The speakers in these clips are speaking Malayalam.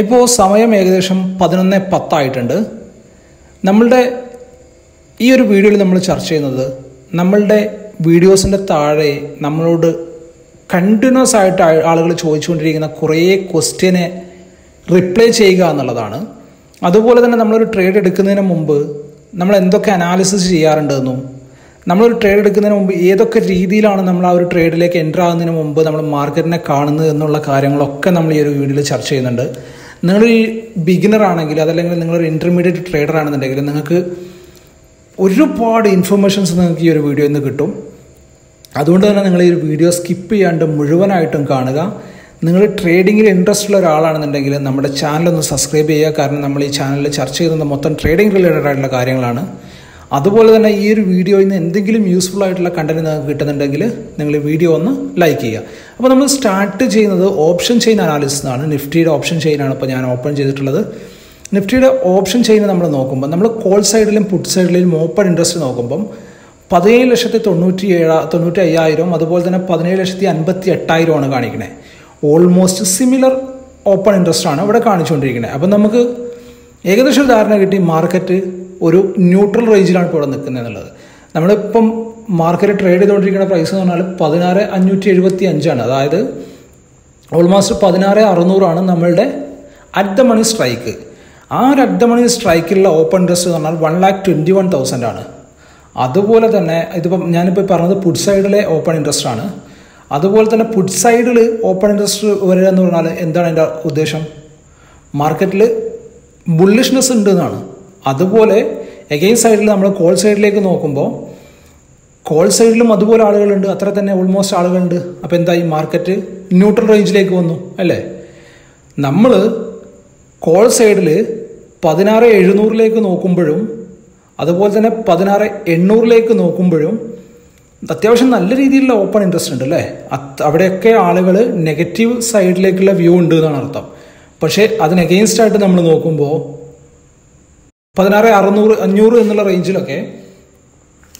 ഇപ്പോൾ സമയം ഏകദേശം പതിനൊന്ന് പത്തായിട്ടുണ്ട്. നമ്മളുടെ ഈ ഒരു വീഡിയോയിൽ നമ്മൾ ചർച്ച ചെയ്യുന്നത് നമ്മളുടെ വീഡിയോസിന്റെ താഴെ നമ്മളോട് കണ്ടിന്യൂസ് ആയിട്ട് ആളുകൾ ചോദിച്ചുകൊണ്ടിരിക്കുന്ന കുറേ ക്വസ്റ്റ്യനെ റിപ്ലൈ ചെയ്യുക എന്നുള്ളതാണ്. അതുപോലെ തന്നെ നമ്മളൊരു ട്രേഡ് എടുക്കുന്നതിന് മുമ്പ് നമ്മൾ എന്തൊക്കെ അനാലിസിസ് ചെയ്യാറുണ്ടെന്നും നമ്മളൊരു ട്രേഡ് എടുക്കുന്നതിന് മുമ്പ് ഏതൊക്കെ രീതിയിലാണ് നമ്മൾ ആ ഒരു ട്രേഡിലേക്ക് എന്റർ ആകുന്നതിന് മുമ്പ് നമ്മൾ മാർക്കറ്റിനെ കാണുന്നത് എന്നുള്ള കാര്യങ്ങളൊക്കെ നമ്മൾ ഈ ഒരു വീഡിയോയിൽ ചർച്ച ചെയ്യുന്നുണ്ട്. നിങ്ങളൊരു ബിഗിനർ ആണെങ്കിൽ അതല്ലെങ്കിൽ നിങ്ങളൊരു ഇന്റർമീഡിയറ്റ് ട്രേഡർ ആണെന്നുണ്ടെങ്കിൽ നിങ്ങൾക്ക് ഒരുപാട് ഇൻഫർമേഷൻസ് നിങ്ങൾക്ക് ഈ ഒരു വീഡിയോയിൽ നിന്ന് കിട്ടും. അതുകൊണ്ട് തന്നെ നിങ്ങൾ ഈ ഒരു വീഡിയോ സ്കിപ്പ് ചെയ്യാണ്ട് മുഴുവനായിട്ടും കാണുക. നിങ്ങൾ ട്രേഡിങ്ങിൽ ഇൻട്രസ്റ്റ് ഉള്ള ഒരാളാണെന്നുണ്ടെങ്കിൽ നമ്മുടെ ചാനൽ ഒന്ന് സബ്സ്ക്രൈബ് ചെയ്യുക. കാരണം നമ്മൾ ഈ ചാനലിൽ ചർച്ച ചെയ്യുന്നത് മൊത്തം ട്രേഡിംഗ് റിലേറ്റഡ് ആയിട്ടുള്ള കാര്യങ്ങളാണ്. അതുപോലെ തന്നെ ഈ ഒരു വീഡിയോയിൽ നിന്ന് എന്തെങ്കിലും യൂസ്ഫുൾ ആയിട്ടുള്ള കണ്ടന്റ് നിങ്ങൾക്ക് കിട്ടുന്നുണ്ടെങ്കിൽ നിങ്ങൾ വീഡിയോ ഒന്ന് ലൈക്ക് ചെയ്യുക. അപ്പോൾ നമ്മൾ സ്റ്റാർട്ട് ചെയ്യുന്നത് ഓപ്ഷൻ ചെയിൻ അനാലിസിസ് ആണ് നിഫ്റ്റിയുടെ ഓപ്ഷൻ ചെയിനാണ് ഇപ്പോൾ ഞാൻ ഓപ്പൺ ചെയ്തിട്ടുള്ളത്. നിഫ്റ്റിയുടെ ഓപ്ഷൻ ചെയിൻ നമ്മൾ നോക്കുമ്പോൾ നമ്മൾ കോൾ സൈഡിലും പുട്ട് സൈഡിലും ഓപ്പൺ ഇൻട്രസ്റ്റ് നോക്കുമ്പം പതിനേഴ് ലക്ഷത്തി തൊണ്ണൂറ്റി ഏഴ് തൊണ്ണൂറ്റി അയ്യായിരം അതുപോലെ തന്നെ പതിനേഴ് ലക്ഷത്തി അൻപത്തി എട്ടായിരമാണ് കാണിക്കുന്നത് ഓൾമോസ്റ്റ് സിമിലർ ഓപ്പൺ ഇൻട്രസ്റ്റ് ആണ് ഇവിടെ കാണിച്ചുകൊണ്ടിരിക്കുന്നത് അപ്പം നമുക്ക് ഏകദേശം ധാരണ കിട്ടി മാർക്കറ്റ് ഒരു ന്യൂട്രൽ റേഞ്ചിലാണ് ഇപ്പോൾ ഇവിടെ നിൽക്കുന്നത് എന്നുള്ളത്. നമ്മളിപ്പം മാർക്കറ്റ് ട്രേഡ് ചെയ്തുകൊണ്ടിരിക്കുന്ന പ്രൈസ് എന്ന് പറഞ്ഞാൽ പതിനാറ് അഞ്ഞൂറ്റി എഴുപത്തി അഞ്ചാണ് അതായത് ഓൾമോസ്റ്റ് പതിനാറ് അറുന്നൂറാണ് നമ്മളുടെ അറ്റ് ദ മണി സ്ട്രൈക്ക് ആ ഒരു അറ്റ് ദ മണി സ്ട്രൈക്കിലുള്ള ഓപ്പൺ ഇൻട്രസ്റ്റ് എന്ന് പറഞ്ഞാൽ one lakh twenty one thousand ആണ്. അതുപോലെ തന്നെ ഇതിപ്പം ഞാനിപ്പോൾ പറഞ്ഞത് പുഡ് സൈഡിലെ ഓപ്പൺ ഇൻട്രസ്റ്റ് ആണ്. അതുപോലെ തന്നെ പുഡ് സൈഡിൽ ഓപ്പൺ ഇൻട്രസ്റ്റ് വരിക എന്ന് പറഞ്ഞാൽ എന്താണ് എന്റെ ഉദ്ദേശം? മാർക്കറ്റിൽ ബുള്ളിഷ്നെസ് ഉണ്ട് എന്നാണ്. അതുപോലെ എഗെയിൻ സൈഡിൽ നമ്മൾ കോൾ സൈഡിലേക്ക് നോക്കുമ്പോൾ കോൾ സൈഡിലും അതുപോലെ ആളുകളുണ്ട്. അത്ര തന്നെ ഓൾമോസ്റ്റ് ആളുകളുണ്ട്. അപ്പോൾ എന്തായി? മാർക്കറ്റ് ന്യൂട്രൽ റേഞ്ചിലേക്ക് വന്നു അല്ലേ? നമ്മൾ കോൾ സൈഡിൽ പതിനാറ് എഴുന്നൂറിലേക്ക് നോക്കുമ്പോഴും അതുപോലെ തന്നെ പതിനാറ് എണ്ണൂറിലേക്ക് നോക്കുമ്പോഴും അത്യാവശ്യം നല്ല രീതിയിലുള്ള ഓപ്പൺ ഇൻട്രസ്റ്റ് ഉണ്ട് അല്ലേ? അവിടെയൊക്കെ ആളുകൾ നെഗറ്റീവ് സൈഡിലേക്കുള്ള വ്യൂ ഉണ്ട് എന്നാണ് അർത്ഥം. പക്ഷേ അതിന് ആയിട്ട് നമ്മൾ നോക്കുമ്പോൾ പതിനാറ് അറുന്നൂറ് അഞ്ഞൂറ് എന്നുള്ള റേഞ്ചിലൊക്കെ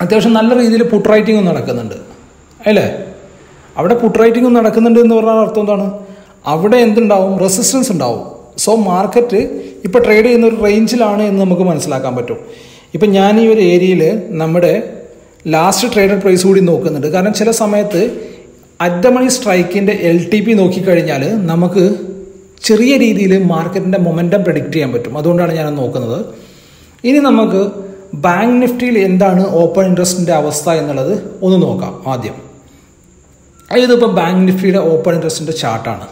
അത്യാവശ്യം നല്ല രീതിയിൽ പുട്ട് റൈറ്റിംഗ് നടക്കുന്നുണ്ട്. അല്ലേ? അവിടെ പുട്ട് റൈറ്റിംഗ് നടക്കുന്നുണ്ട് എന്ന് പറഞ്ഞാൽ അർത്ഥം എന്താണ്? അവിടെ എന്തുണ്ടാവും? റെസിസ്റ്റൻസ് ഉണ്ടാവും. സോ മാർക്കറ്റ് ഇപ്പോൾ ട്രേഡ് ചെയ്യുന്ന ഒരു റേഞ്ചിലാണ് എന്ന് നമുക്ക് മനസ്സിലാക്കാൻ പറ്റും. ഇപ്പം ഞാൻ ഈ ഒരു ഏരിയയിൽ നമ്മുടെ ലാസ്റ്റ് ട്രേഡഡ് പ്രൈസ് കൂടി നോക്കുന്നുണ്ട്. കാരണം ചില സമയത്ത് അറ്റമണി സ്ട്രൈക്കിന്റെ എൽ ടി പി നോക്കിക്കഴിഞ്ഞാൽ നമുക്ക് ചെറിയ രീതിയിൽ മാർക്കറ്റിന്റെ മൊമെന്റം പ്രഡിക്റ്റ് ചെയ്യാൻ പറ്റും. അതുകൊണ്ടാണ് ഞാൻ നോക്കുന്നത്. ഇനി നമുക്ക് ബാങ്ക് നിഫ്റ്റിയിൽ എന്താണ് ഓപ്പൺ ഇൻട്രസ്റ്റിന്റെ അവസ്ഥ എന്നുള്ളത് ഒന്ന് നോക്കാം ആദ്യം. ഇതിപ്പോൾ ബാങ്ക് നിഫ്റ്റിയുടെ ഓപ്പൺ ഇൻട്രസ്റ്റിന്റെ ചാർട്ടാണ്.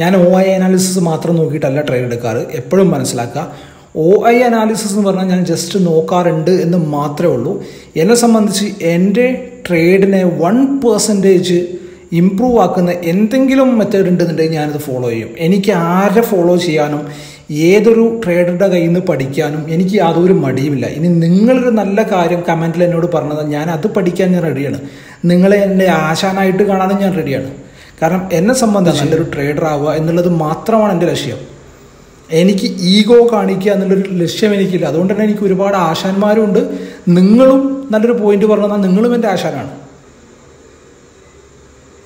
ഞാൻ ഒ ഐ അനാലിസിസ് മാത്രം നോക്കിയിട്ടല്ല ട്രേഡ് എടുക്കാറ്. എപ്പോഴും മനസ്സിലാക്കുക. ഒ ഐ അനാലിസിസ് എന്ന് പറഞ്ഞാൽ ഞാൻ ജസ്റ്റ് നോക്കാറുണ്ട് എന്ന് മാത്രമേ ഉള്ളൂ. എന്നെ സംബന്ധിച്ച് എന്റെ ട്രേഡിനെ വൺ പേഴ്സന്റേജ് ഇമ്പ്രൂവ് ആക്കുന്ന എന്തെങ്കിലും മെത്തേഡ് ഉണ്ടെന്നുണ്ടെങ്കിൽ ഞാനത് ഫോളോ ചെയ്യും. എനിക്ക് ആരെ ഫോളോ ചെയ്യാനും ഏതൊരു ട്രേഡറുടെ കയ്യിൽ നിന്ന് പഠിക്കാനും എനിക്ക് യാതൊരു മടിയുമില്ല. ഇനി നിങ്ങളൊരു നല്ല കാര്യം കമന്റിൽ എന്നോട് പറഞ്ഞത് ഞാൻ അത് പഠിക്കാൻ ഞാൻ റെഡിയാണ് നിങ്ങളെ എന്റെ ആശാനായിട്ട് കാണാനും ഞാൻ റെഡിയാണ് കാരണം എന്നെ സംബന്ധിച്ച് നല്ലൊരു ട്രേഡർ ആവുക എന്നുള്ളത് മാത്രമാണ് എന്റെ ലക്ഷ്യം. എനിക്ക് ഈഗോ കാണിക്കുക എന്നുള്ളൊരു ലക്ഷ്യം എനിക്കില്ല. അതുകൊണ്ട് തന്നെ എനിക്ക് ഒരുപാട് ആശാന്മാരും ഉണ്ട് നിങ്ങളും നല്ലൊരു പോയിന്റ് പറഞ്ഞാൽ നിങ്ങളും എന്റെ ആശാനാണ്.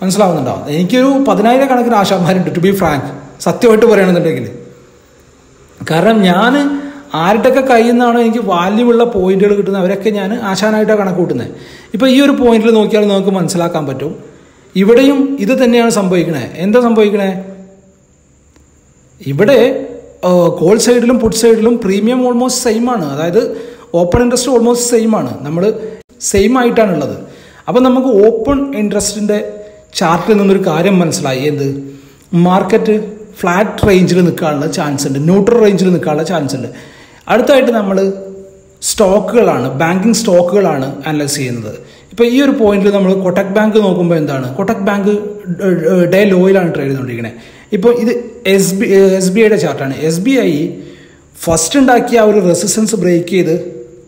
മനസ്സിലാവുന്നുണ്ടോ? എനിക്കൊരു പതിനായിരക്കണക്കിന് ആശാന്മാരുണ്ട് ടു ബി ഫ്രാങ്ക് സത്യമായിട്ട് പറയുകയാണെന്നുണ്ടെങ്കിൽ കാരണം ഞാൻ ആരുടെയൊക്കെ കയ്യിൽ നിന്നാണോ എനിക്ക് വാല്യൂമുള്ള പോയിന്റുകൾ കിട്ടുന്നത് അവരൊക്കെ ഞാൻ ആശാനായിട്ടാണ് കണക്ക് കൂട്ടുന്നത് ഇപ്പോൾ ഈ ഒരു പോയിന്റിൽ നോക്കിയാൽ നമുക്ക് മനസ്സിലാക്കാൻ പറ്റും. ഇവിടെയും ഇത് തന്നെയാണ് സംഭവിക്കണേ. എന്താ സംഭവിക്കണേ? ഇവിടെ കോൾ സൈഡിലും പുട്ട് സൈഡിലും പ്രീമിയം ഓൾമോസ്റ്റ് സെയിം ആണ്. അതായത് ഓപ്പൺ ഇൻട്രസ്റ്റ് ഓൾമോസ്റ്റ് സെയിം ആണ്. നമ്മൾ സെയിം ആയിട്ടാണുള്ളത്. അപ്പം നമുക്ക് ഓപ്പൺ ഇൻട്രസ്റ്റിന്റെ ചാർട്ടിൽ നിന്നൊരു കാര്യം മനസ്സിലായി. എന്ത്? മാർക്കറ്റ്. ഫ്ലാറ്റ് റേഞ്ചിൽ നിൽക്കാനുള്ള ചാൻസ് ഉണ്ട്. ന്യൂട്രൽ റേഞ്ചിൽ നിൽക്കാനുള്ള ചാൻസ് ഉണ്ട്. അടുത്തായിട്ട് നമ്മൾ സ്റ്റോക്കുകളാണ് ബാങ്കിങ് സ്റ്റോക്കുകളാണ് അനലൈസ് ചെയ്യുന്നത്. ഇപ്പോൾ ഈ ഒരു പോയിന്റിൽ നമ്മൾ കൊട്ടക് ബാങ്ക് നോക്കുമ്പോൾ എന്താണ്? കൊട്ടക് ബാങ്ക് ഡേ ലോയിലാണ് ട്രേഡ് ചെയ്തുകൊണ്ടിരിക്കുന്നത് ഇപ്പോൾ ഇത് എസ് ബി എസ് ബി ഐയുടെ ചാർട്ടാണ് എസ് ബി ഐ ഫസ്റ്റ് ഉണ്ടാക്കിയ ആ ഒരു റെസിസ്റ്റൻസ് ബ്രേക്ക് ചെയ്ത്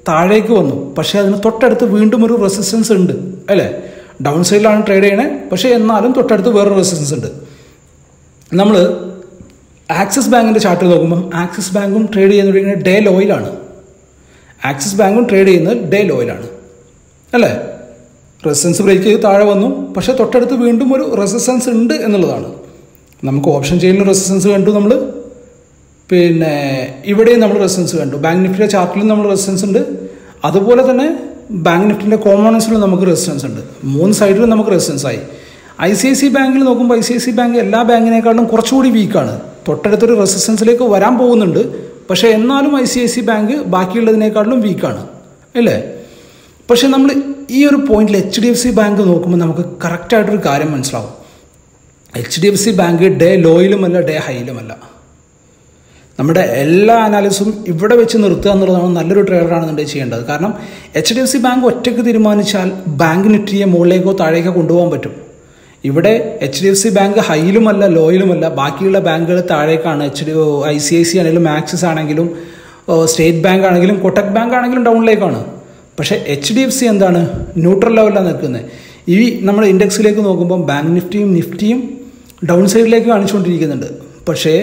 താഴേക്ക് വന്നു. പക്ഷേ അതിന് തൊട്ടടുത്ത് വീണ്ടും ഒരു റെസിസ്റ്റൻസ് ഉണ്ട് അല്ലേ? ഡൗൺ സൈഡിലാണ് ട്രേഡ് ചെയ്യണേ. പക്ഷേ എന്നാലും തൊട്ടടുത്ത് വേറൊരു റെസിസ്റ്റൻസ് ഉണ്ട്. നമ്മൾ ആക്സിസ് ബാങ്കിന്റെ ചാർട്ട് നോക്കുമ്പോൾ ആക്സിസ് ബാങ്കും ട്രേഡ് ചെയ്യുന്നത് ഡേ ലോയിലാണ് ആക്സിസ് ബാങ്കും ട്രേഡ് ചെയ്യുന്നത് ഡേ ലോയിലാണ് അല്ലേ? റെസിസ്റ്റൻസ് ബ്രേക്ക് ചെയ്ത് താഴെ വന്നു. പക്ഷേ തൊട്ടടുത്ത് വീണ്ടും ഒരു റെസിസ്റ്റൻസ് ഉണ്ട് എന്നുള്ളതാണ്. നമുക്ക് ഓപ്ഷൻ ചെയിനിൽ റെസിസ്റ്റൻസ് കണ്ടു നമ്മൾ പിന്നെ ഇവിടെയും നമ്മൾ റെസിസ്റ്റൻസ് കണ്ടു. ബാങ്ക് നിഫ്റ്റിയുടെ ചാർട്ടിലും നമ്മൾ റെസിസ്റ്റൻസ് ഉണ്ട്. അതുപോലെ തന്നെ ബാങ്ക് നിഫ്റ്റിന്റെ കോമണൻസിലും നമുക്ക് റെസിസ്റ്റൻസ് ഉണ്ട്. മൂന്ന് സൈഡിലും നമുക്ക് റെസിസ്റ്റൻസ് ആയി. ഐ സി ഐ സി ബാങ്കിൽ നോക്കുമ്പോൾ I C I C bank എല്ലാ ബാങ്കിനേക്കാളും കുറച്ചുകൂടി വീക്കാണ് തൊട്ടടുത്തൊരു റെസിസ്റ്റൻസിലേക്ക് വരാൻ പോകുന്നുണ്ട്. പക്ഷേ എന്നാലും I C I C bank ബാക്കിയുള്ളതിനേക്കാളും വീക്കാണ്. അല്ലേ? പക്ഷേ നമ്മൾ ഈ ഒരു പോയിന്റിൽ H D F C bank നോക്കുമ്പോൾ നമുക്ക് കറക്റ്റായിട്ടൊരു കാര്യം മനസ്സിലാവും. H D F C bank day ലോയിലുമല്ല day ഹൈയിലുമല്ല. നമ്മുടെ എല്ലാ അനാലിസും ഇവിടെ വെച്ച് നിർത്തുക എന്നുള്ളതാണ് നല്ലൊരു ട്രേഡറാണ് ട്രേഡറാണെന്നുണ്ടെങ്കിൽ ചെയ്യേണ്ടത്. കാരണം H D F C bank ഒറ്റയ്ക്ക് തീരുമാനിച്ചാൽ ബാങ്ക് നിഫ്റ്റിയെ മുകളിലേക്കോ താഴേക്കോ കൊണ്ടുപോകാൻ പറ്റും. ഇവിടെ H D F C bank ഹൈയിലുമല്ല ലോയിലുമല്ല ബാക്കിയുള്ള ബാങ്കുകൾ താഴേക്കാണ്. H D I C I C ആണെങ്കിലും ആക്സിസ് ആണെങ്കിലും സ്റ്റേറ്റ് ബാങ്ക് ആണെങ്കിലും കൊട്ടക് ബാങ്ക് ആണെങ്കിലും ഡൗണിലേക്കാണ് പക്ഷേ എച്ച് ഡി എഫ് സി എന്താണ്? ന്യൂട്രൽ ലെവലിലാണ് നിൽക്കുന്നത് ഈ നമ്മൾ ഇൻഡെക്സിലേക്ക് നോക്കുമ്പോൾ ബാങ്ക് നിഫ്റ്റിയും നിഫ്റ്റിയും ഡൗൺ സൈഡിലേക്ക് കാണിച്ചുകൊണ്ടിരിക്കുന്നുണ്ട്. പക്ഷേ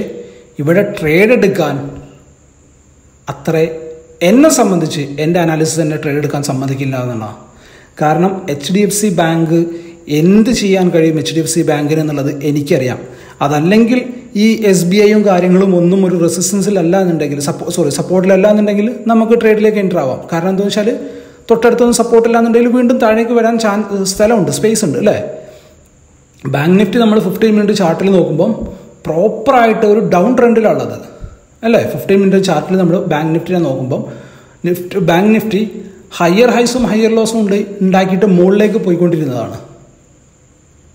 ഇവിടെ ട്രേഡ് എടുക്കാൻ അത്ര എന്നെ സംബന്ധിച്ച് എന്റെ അനാലിസിസ് തന്നെ ട്രേഡ് എടുക്കാൻ സമ്മതിക്കില്ല എന്നുള്ളതാണ്. കാരണം H D F C bank എന്ത് ചെയ്യാൻ കഴിയും എച്ച് ഡി എഫ് സി ബാങ്കിന് എന്നുള്ളത് എനിക്കറിയാം. അതല്ലെങ്കിൽ ഈ എസ് ബി ഐയും കാര്യങ്ങളും ഒന്നും ഒരു റെസിസ്റ്റൻസിലല്ല എന്നുണ്ടെങ്കിൽ സപ്പോ സോറി സപ്പോർട്ടിലല്ല എന്നുണ്ടെങ്കിൽ നമുക്ക് ട്രേഡിലേക്ക് എന്റർ ആവാം. കാരണം എന്താണെന്ന് വെച്ചാൽ തൊട്ടടുത്തൊന്നും സപ്പോർട്ടില്ല എന്നുണ്ടെങ്കിൽ വീണ്ടും താഴേക്ക് വരാൻ ചാൻസ് സ്ഥലമുണ്ട് സ്പേസ് ഉണ്ട് അല്ലേ? ബാങ്ക് നിഫ്റ്റി നമ്മൾ ഫിഫ്റ്റീൻ മിനിറ്റ് ചാർട്ടിൽ നോക്കുമ്പം പ്രോപ്പറായിട്ട് ഒരു ഡൗൺ ട്രെൻഡിലുള്ളത് അല്ലേ? ഫിഫ്റ്റീൻ മിനിറ്റ് ചാർട്ടിൽ നമ്മൾ ബാങ്ക് നിഫ്റ്റിനെ നോക്കുമ്പം നിഫ്റ്റ് ബാങ്ക് നിഫ്റ്റി ഹയർ ഹൈസും ഹയർ ലോസും ഉണ്ട് ഉണ്ടാക്കിയിട്ട് മുകളിലേക്ക് പോയിക്കൊണ്ടിരുന്നതാണ്.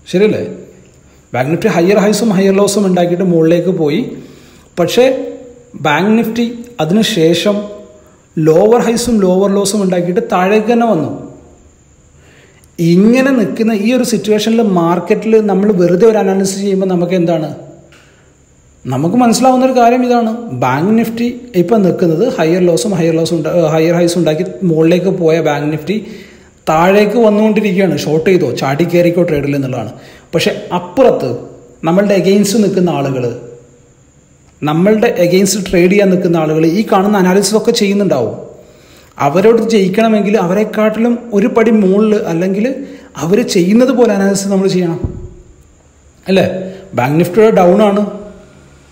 ശരിയല്ലേ? ബാങ്ക് ഹയർ ഹൈസും ഹയർ ലോസും ഉണ്ടാക്കിയിട്ട് മുകളിലേക്ക് പോയി. പക്ഷേ ബാങ്ക് നിഫ്റ്റി അതിനുശേഷം ലോവർ ഹൈസും ലോവർ ലോസും ഉണ്ടാക്കിയിട്ട് താഴേക്ക് തന്നെ വന്നു. ഇങ്ങനെ നിൽക്കുന്ന ഈ ഒരു സിറ്റുവേഷനിൽ മാർക്കറ്റിൽ നമ്മൾ വെറുതെ ഒരു അനാലിസിസ് ചെയ്യുമ്പോൾ നമുക്ക് എന്താണ്? നമുക്ക് മനസ്സിലാവുന്ന ഒരു കാര്യം ഇതാണ്. ബാങ്ക് നിഫ്റ്റി ഇപ്പം നിൽക്കുന്നത് ഹയർ ലോസും ഹയർ ലോസും ഹയർ ഹൈസും ഉണ്ടാക്കി മുകളിലേക്ക് പോയ ബാങ്ക് നിഫ്റ്റി താഴേക്ക് വന്നുകൊണ്ടിരിക്കുകയാണ്. ഷോർട്ട് ചെയ്തോ. ചാടി കയറിക്കോ ട്രേഡിൽ എന്നുള്ളതാണ്. പക്ഷെ അപ്പുറത്ത് നമ്മളുടെ എഗെയിൻസ്റ്റ് നിൽക്കുന്ന ആളുകൾ നമ്മളുടെ എഗെയിൻസ്റ്റ് ട്രേഡ് ചെയ്യാൻ നിൽക്കുന്ന ആളുകൾ ഈ കാണുന്ന അനാലിസിസ് ഒക്കെ ചെയ്യുന്നുണ്ടാവും. അവരോട് ജയിക്കണമെങ്കിൽ അവരെക്കാട്ടിലും ഒരു പടി മുകളിൽ അല്ലെങ്കിൽ അവർ ചെയ്യുന്നത് പോലെ അനാലിസിസ് നമ്മൾ ചെയ്യണം. അല്ലേ? ബാങ്ക് നിഫ്റ്റിയുടെ ഡൗൺ ആണ്.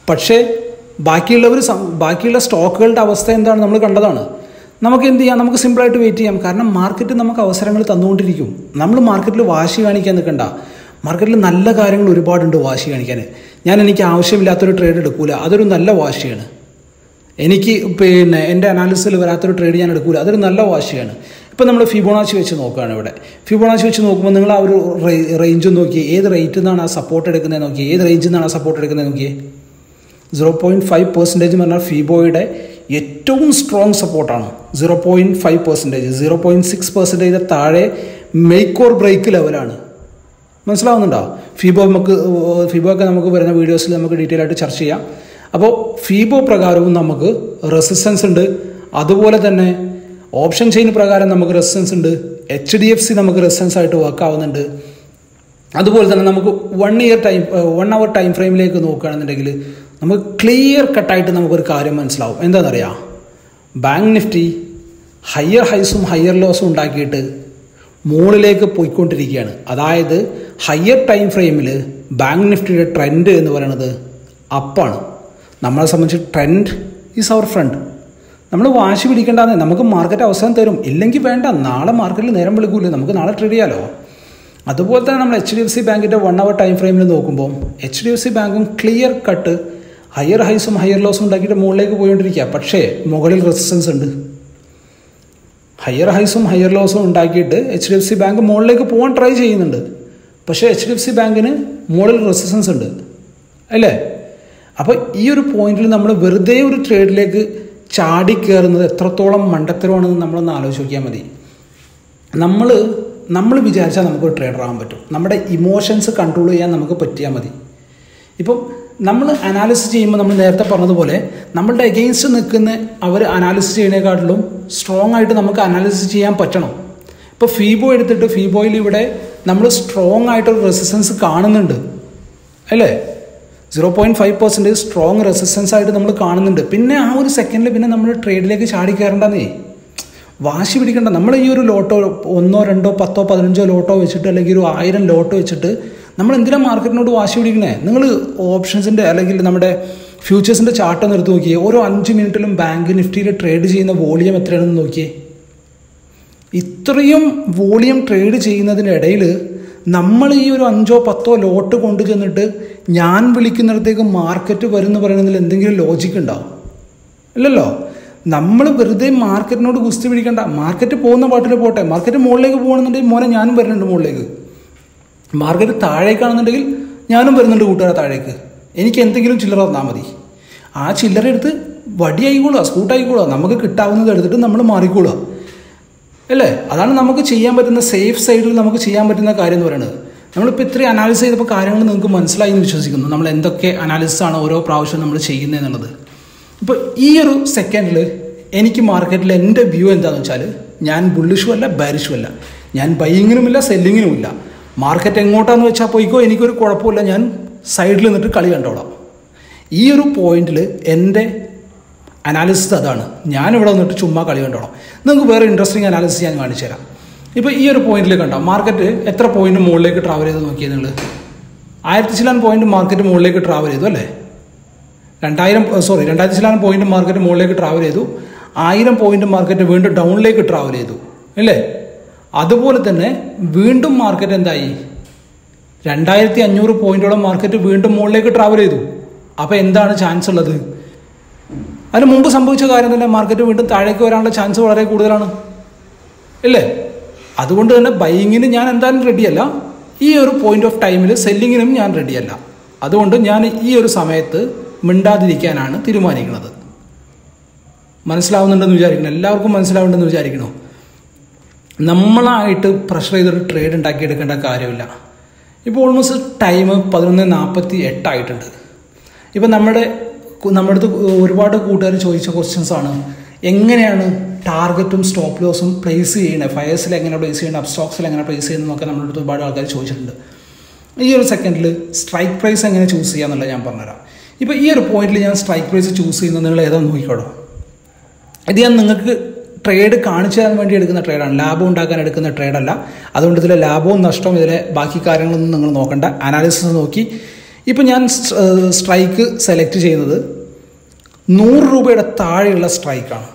പക്ഷേ ബാക്കിയുള്ളവർ ബാക്കിയുള്ള സ്റ്റോക്കുകളുടെ അവസ്ഥ എന്താണ് നമ്മൾ കണ്ടതാണ്. നമുക്ക് എന്ത് ചെയ്യാം? നമുക്ക് സിമ്പിളായിട്ട് വെയിറ്റ് ചെയ്യാം. കാരണം മാർക്കറ്റ് നമുക്ക് അവസരങ്ങൾ തന്നുകൊണ്ടിരിക്കും. നമ്മൾ മാർക്കറ്റിൽ വാശി കാണിക്കാൻ നിൽക്കണ്ട. മാർക്കറ്റിൽ നല്ല കാര്യങ്ങൾ ഒരുപാടുണ്ട് വാശി കാണിക്കാൻ. ഞാൻ എനിക്ക് ആവശ്യമില്ലാത്തൊരു ട്രേഡ് എടുക്കൂല. അതൊരു നല്ല വാശിയാണ്. എനിക്ക് പിന്നെ എന്റെ അനാലിസിൽ വരാത്തൊരു ട്രേഡ് ഞാൻ എടുക്കൂല. അതൊരു നല്ല വാശിയാണ്. ഇപ്പം നമ്മൾ ഫിബോണാച്ചി വെച്ച് നോക്കുകയാണ് ഇവിടെ. ഫിബോണാച്ചി വെച്ച് നോക്കുമ്പോൾ നിങ്ങൾ ആ ഒരു റേഞ്ച് നോക്കി ഏത് റേറ്റിൽ നിന്നാണ് ആ സപ്പോർട്ട് എടുക്കുന്നത് നോക്കി ഏത് റേഞ്ചിൽ നിന്നാണ് ആ സപ്പോർട്ട് എടുക്കുന്നത് നോക്കിയേ? സീറോ പോയിന്റ് ഫൈവ് പെർസെന്റേജ് എന്ന് പറഞ്ഞാൽ ഫീബോയുടെ ഏറ്റവും സ്ട്രോങ് സപ്പോർട്ടാണ് zero point five percentage zero point six percentage താഴെ മേക്ക് ഓർ ബ്രേക്ക് ലെവലാണ് മനസ്സിലാവുന്നുണ്ടോ? ഫീബോ നമുക്ക് ഫീബോ ഒക്കെ നമുക്ക് വരുന്ന വീഡിയോസിൽ നമുക്ക് ഡീറ്റെയിൽ ആയിട്ട് ചർച്ച ചെയ്യാം. അപ്പോൾ ഫീബോ പ്രകാരവും നമുക്ക് റെസിസ്റ്റൻസ് ഉണ്ട്. അതുപോലെ തന്നെ ഓപ്ഷൻ ചെയിൻ പ്രകാരം നമുക്ക് റെസിസ്റ്റൻസ് ഉണ്ട്. എച്ച് ഡി എഫ് സി നമുക്ക് റെസിസ്റ്റൻസ് ആയിട്ട് വർക്ക് ആവുന്നുണ്ട്. അതുപോലെ തന്നെ നമുക്ക് one year time one hour time ഫ്രെയിമിലേക്ക് നോക്കുകയാണെന്നുണ്ടെങ്കിൽ നമുക്ക് ക്ലിയർ കട്ടായിട്ട് നമുക്കൊരു കാര്യം മനസ്സിലാവും. എന്താണെന്നറിയാം? ബാങ്ക് നിഫ്റ്റി ഹയർ ഹൈസും ഹയർ ലോസും ഉണ്ടാക്കിയിട്ട് മുകളിലേക്ക് പോയിക്കൊണ്ടിരിക്കുകയാണ്. അതായത് ഹയർ ടൈം ഫ്രെയിമിൽ ബാങ്ക് നിഫ്റ്റിയുടെ ട്രെൻഡ് എന്ന് പറയുന്നത് അപ്പാണ് നമ്മളെ സംബന്ധിച്ച് ട്രെൻഡ് ഈസ് അവർ ഫ്രണ്ട് നമ്മൾ വാശി പിടിക്കേണ്ടതെന്ന് നമുക്ക് മാർക്കറ്റ് അവസരം തരും. ഇല്ലെങ്കിൽ വേണ്ട നാളെ മാർക്കറ്റിൽ നേരം വിളിക്കൂലേ. നമുക്ക് നാളെ ട്രേഡ് ചെയ്യാലോ? അതുപോലെ തന്നെ നമ്മൾ എച്ച് ഡി എഫ് സി ബാങ്കിന്റെ വൺ അവർ ടൈം ഫ്രെയിമിൽ നോക്കുമ്പോൾ എച്ച് ഡി എഫ് സി ബാങ്കും ക്ലിയർ കട്ട് ഹയർ ഹൈസും ഹയർ ലോസും ഉണ്ടാക്കിയിട്ട് മുകളിലേക്ക് പോയിക്കൊണ്ടിരിക്കുക പക്ഷേ മുകളിൽ റെസിസ്റ്റൻസ് ഉണ്ട്. ഹയർ ഹൈസും ഹയർ ലോസും ഉണ്ടാക്കിയിട്ട് H D F C bank മുകളിലേക്ക് പോകാൻ ട്രൈ ചെയ്യുന്നുണ്ട്. പക്ഷേ എച്ച് ഡി എഫ് സി ബാങ്കിന് മുകളിൽ റെസിസ്റ്റൻസ് ഉണ്ട്. അല്ലേ? അപ്പോൾ ഈ ഒരു പോയിന്റിൽ നമ്മൾ വെറുതെ ഒരു ട്രേഡിലേക്ക് ചാടി കയറുന്നത് എത്രത്തോളം മണ്ടത്തരമാണെന്ന് നമ്മളൊന്ന് ആലോചിച്ച് നോക്കിയാൽ മതി. നമ്മൾ നമ്മൾ വിചാരിച്ചാൽ നമുക്കൊരു ട്രേഡർ ആകാൻ പറ്റും. നമ്മുടെ ഇമോഷൻസ് കൺട്രോൾ ചെയ്യാൻ നമുക്ക് പറ്റിയാൽ മതി. ഇപ്പം നമ്മൾ അനാലിസിസ് ചെയ്യുമ്പോൾ നമ്മൾ നേരത്തെ പറഞ്ഞതുപോലെ നമ്മളുടെ എഗെയിൻസ്റ്റ് നിൽക്കുന്ന അവർ അനാലിസിസ് ചെയ്യുന്നതിനെക്കാട്ടിലും സ്ട്രോങ് ആയിട്ട് നമുക്ക് അനാലിസിസ് ചെയ്യാൻ പറ്റണം. ഇപ്പോൾ ഫീബോ എടുത്തിട്ട് ഫീബോയിൽ ഇവിടെ നമ്മൾ സ്ട്രോങ് ആയിട്ടൊരു റെസിസ്റ്റൻസ് കാണുന്നുണ്ട്. അല്ലേ? Zero point five percent strong resistance ആയിട്ട് നമ്മൾ കാണുന്നുണ്ട്. പിന്നെ ആ ഒരു സെക്കൻഡിൽ പിന്നെ നമ്മൾ ട്രേഡിലേക്ക് ചാടി കയറേണ്ടെന്നേ വാശി പിടിക്കേണ്ട. നമ്മൾ ഈ ഒരു ലോട്ടോ ഒന്നോ രണ്ടോ പത്തോ പതിനഞ്ചോ ലോട്ടോ വെച്ചിട്ട് അല്ലെങ്കിൽ ഒരു ആയിരം ലോട്ടോ വെച്ചിട്ട് നമ്മൾ എന്തിനാണ് മാർക്കറ്റിനോട് വാശി പിടിക്കണേ? നിങ്ങൾ ഓപ്ഷൻസിന്റെ അല്ലെങ്കിൽ നമ്മുടെ ഫ്യൂച്ചേഴ്സിന്റെ ചാർട്ട് ഒന്ന് എടുത്ത് നോക്കിയേ. ഓരോ അഞ്ച് മിനിറ്റിലും ബാങ്ക് നിഫ്റ്റിയിൽ ട്രേഡ് ചെയ്യുന്ന വോളിയം എത്രയാണെന്ന് നോക്കിയേ. ഇത്രയും വോളിയം ട്രേഡ് ചെയ്യുന്നതിനിടയിൽ നമ്മൾ ഈ ഒരു അഞ്ചോ പത്തോ ലോട്ട് കൊണ്ടു ചെന്നിട്ട് ഞാൻ വിളിക്കുന്നിടത്തേക്ക് മാർക്കറ്റ് വരുന്ന പറയുന്നതിൽ എന്തെങ്കിലും ലോജിക്ക് ഉണ്ടാവും. ഇല്ലല്ലോ? നമ്മൾ വെറുതെ മാർക്കറ്റിനോട് കുസ്തി പിടിക്കണ്ട. മാർക്കറ്റ് പോകുന്ന പാട്ടിൽ പോട്ടെ. മാർക്കറ്റ് മുകളിലേക്ക് പോകണമെന്നുണ്ടെങ്കിൽ മോനെ ഞാനും വരുന്നുണ്ട് മുകളിലേക്ക്. മാർക്കറ്റ് താഴേക്കാണെന്നുണ്ടെങ്കിൽ ഞാനും വരുന്നുണ്ട് കൂട്ടുകാരെ താഴേക്ക്. എനിക്ക് എന്തെങ്കിലും ചില്ലറ തന്നാൽ മതി. ആ ചില്ലറ എടുത്ത് വടിയായിക്കോളുക സ്കൂട്ടായിക്കോളുക നമുക്ക് കിട്ടാവുന്നത് എടുത്തിട്ട് നമ്മൾ മാറിക്കോളുക. അല്ലേ? അതാണ് നമുക്ക് ചെയ്യാൻ പറ്റുന്ന സേഫ് സൈഡിൽ നമുക്ക് ചെയ്യാൻ പറ്റുന്ന കാര്യം എന്ന് പറയുന്നത്. നമ്മളിപ്പോൾ ഇത്രയും അനാലിസ് ചെയ്തപ്പോൾ കാര്യങ്ങൾ നിങ്ങൾക്ക് മനസ്സിലായി എന്ന് വിശ്വസിക്കുന്നു. നമ്മൾ എന്തൊക്കെ അനാലിസിസ് ആണ് ഓരോ പ്രാവശ്യം നമ്മൾ ചെയ്യുന്നത് എന്നുള്ളത്. ഇപ്പോൾ ഈ ഒരു സെക്കൻഡിൽ എനിക്ക് മാർക്കറ്റിൽ എന്റെ വ്യൂ എന്താണെന്ന് വെച്ചാൽ ഞാൻ ബുള്ളിഷും അല്ല അല്ല. ഞാൻ ബൈയിങ്ങിനുമില്ല സെല്ലിങ്ങിനുമില്ല മാർക്കറ്റ് എങ്ങോട്ടാന്ന് വെച്ചാൽ പോയിക്കോ എനിക്കൊരു കുഴപ്പമില്ല. ഞാൻ സൈഡിൽ നിന്നിട്ട് കളി കണ്ടോളാം. ഈ ഒരു പോയിന്റിൽ എന്റെ അനാലിസിസ് അതാണ്. ഞാനിവിടെ വന്നിട്ട് ചുമ്മാ കളി കണ്ടോളാം. നിങ്ങൾക്ക് വേറെ ഇൻട്രസ്റ്റിംഗ് അനാലിസിസ് ഞാൻ കാണിച്ചു തരാം. ഇപ്പോൾ ഈ ഒരു പോയിന്റിൽ കണ്ടോ മാർക്കറ്റ് എത്ര പോയിന്റ് മുകളിലേക്ക് ട്രാവൽ ചെയ്ത് നോക്കിയത് നിങ്ങൾ ആയിരത്തി ചിലാൻ പോയിന്റ് മാർക്കറ്റ് മുകളിലേക്ക് ട്രാവൽ ചെയ്തു അല്ലേ? രണ്ടായിരം സോറി രണ്ടായിരത്തി ചിലാൻ പോയിന്റ് മാർക്കറ്റ് മുകളിലേക്ക് ട്രാവൽ ചെയ്തു. ആയിരം പോയിന്റ് മാർക്കറ്റ് വീണ്ടും ഡൗണിലേക്ക് ട്രാവൽ ചെയ്തു. അല്ലേ? അതുപോലെ തന്നെ വീണ്ടും മാർക്കറ്റ് എന്തായി? രണ്ടായിരത്തി അഞ്ഞൂറ് പോയിന്റോളം മാർക്കറ്റ് വീണ്ടും മുകളിലേക്ക് ട്രാവൽ ചെയ്തു. അപ്പോൾ എന്താണ് ചാൻസ് ഉള്ളത്? അതിന് മുമ്പ് സംഭവിച്ച കാര്യം തന്നെ മാർക്കറ്റ് വീണ്ടും താഴേക്ക് വരാനുള്ള ചാൻസ് വളരെ കൂടുതലാണ്. ഇല്ലേ? അതുകൊണ്ട് തന്നെ ബൈയിങ്ങിന് ഞാൻ എന്തായാലും റെഡിയല്ല ഈ ഒരു പോയിന്റ് ഓഫ് ടൈമിൽ സെല്ലിങ്ങിനും ഞാൻ റെഡിയല്ല അതുകൊണ്ട് ഞാൻ ഈ ഒരു സമയത്ത് മിണ്ടാതിരിക്കാനാണ് തീരുമാനിക്കുന്നത്. മനസ്സിലാവുന്നുണ്ടെന്ന് വിചാരിക്കണം എല്ലാവർക്കും മനസ്സിലാവുന്നുണ്ടെന്ന് വിചാരിക്കണോ നമ്മളായിട്ട് പ്രഷർ ചെയ്തൊരു ട്രേഡ് ഉണ്ടാക്കിയെടുക്കേണ്ട കാര്യമില്ല. ഇപ്പോൾ ഓൾമോസ്റ്റ് ടൈം പതിനൊന്ന് നാൽപ്പത്തി എട്ടായിട്ടുണ്ട് ഇപ്പോൾ നമ്മുടെ നമ്മുടെ അടുത്ത് ഒരുപാട് കൂട്ടുകാർ ചോദിച്ച ക്വസ്റ്റ്യൻസ് ആണ്. എങ്ങനെയാണ് ടാർഗറ്റും സ്റ്റോപ്പ് ലോസും പ്ലേസ് ചെയ്യണത് ഫയേഴ്സിൽ എങ്ങനെ പ്ലേസ് ചെയ്യണം അപ്സ്റ്റോക്സിൽ എങ്ങനെ പ്ലേസ് ചെയ്യുന്നതൊക്കെ നമ്മുടെ അടുത്ത് ഒരുപാട് ആൾക്കാർ ചോദിച്ചിട്ടുണ്ട്. ഈ ഒരു സെക്കൻഡിൽ സ്ട്രൈക്ക് പ്രൈസ് എങ്ങനെ ചൂസ് ചെയ്യാന്നുള്ളത് ഞാൻ പറഞ്ഞുതരാം. ഇപ്പോൾ ഈ ഒരു പോയിന്റിൽ ഞാൻ സ്ട്രൈക്ക് പ്രൈസ് ചൂസ് ചെയ്യുന്നത് നിങ്ങൾ ഏതാ നോക്കിക്കോളൂ. ഇത് ഞാൻ നിങ്ങൾക്ക് ട്രേഡ് കാണിച്ചു തരാൻ വേണ്ടി എടുക്കുന്ന ട്രേഡാണ് ലാഭം ഉണ്ടാക്കാൻ എടുക്കുന്ന ട്രേഡല്ല അതുകൊണ്ട് ഇതിലെ ലാഭവും നഷ്ടവും ഇതിലെ ബാക്കി കാര്യങ്ങളൊന്നും നിങ്ങൾ നോക്കണ്ട. അനാലിസിസ് നോക്കി. ഇപ്പം ഞാൻ സ്ട്രൈക്ക് സെലക്ട് ചെയ്യുന്നത് നൂറ് രൂപയുടെ താഴെയുള്ള സ്ട്രൈക്കാണ്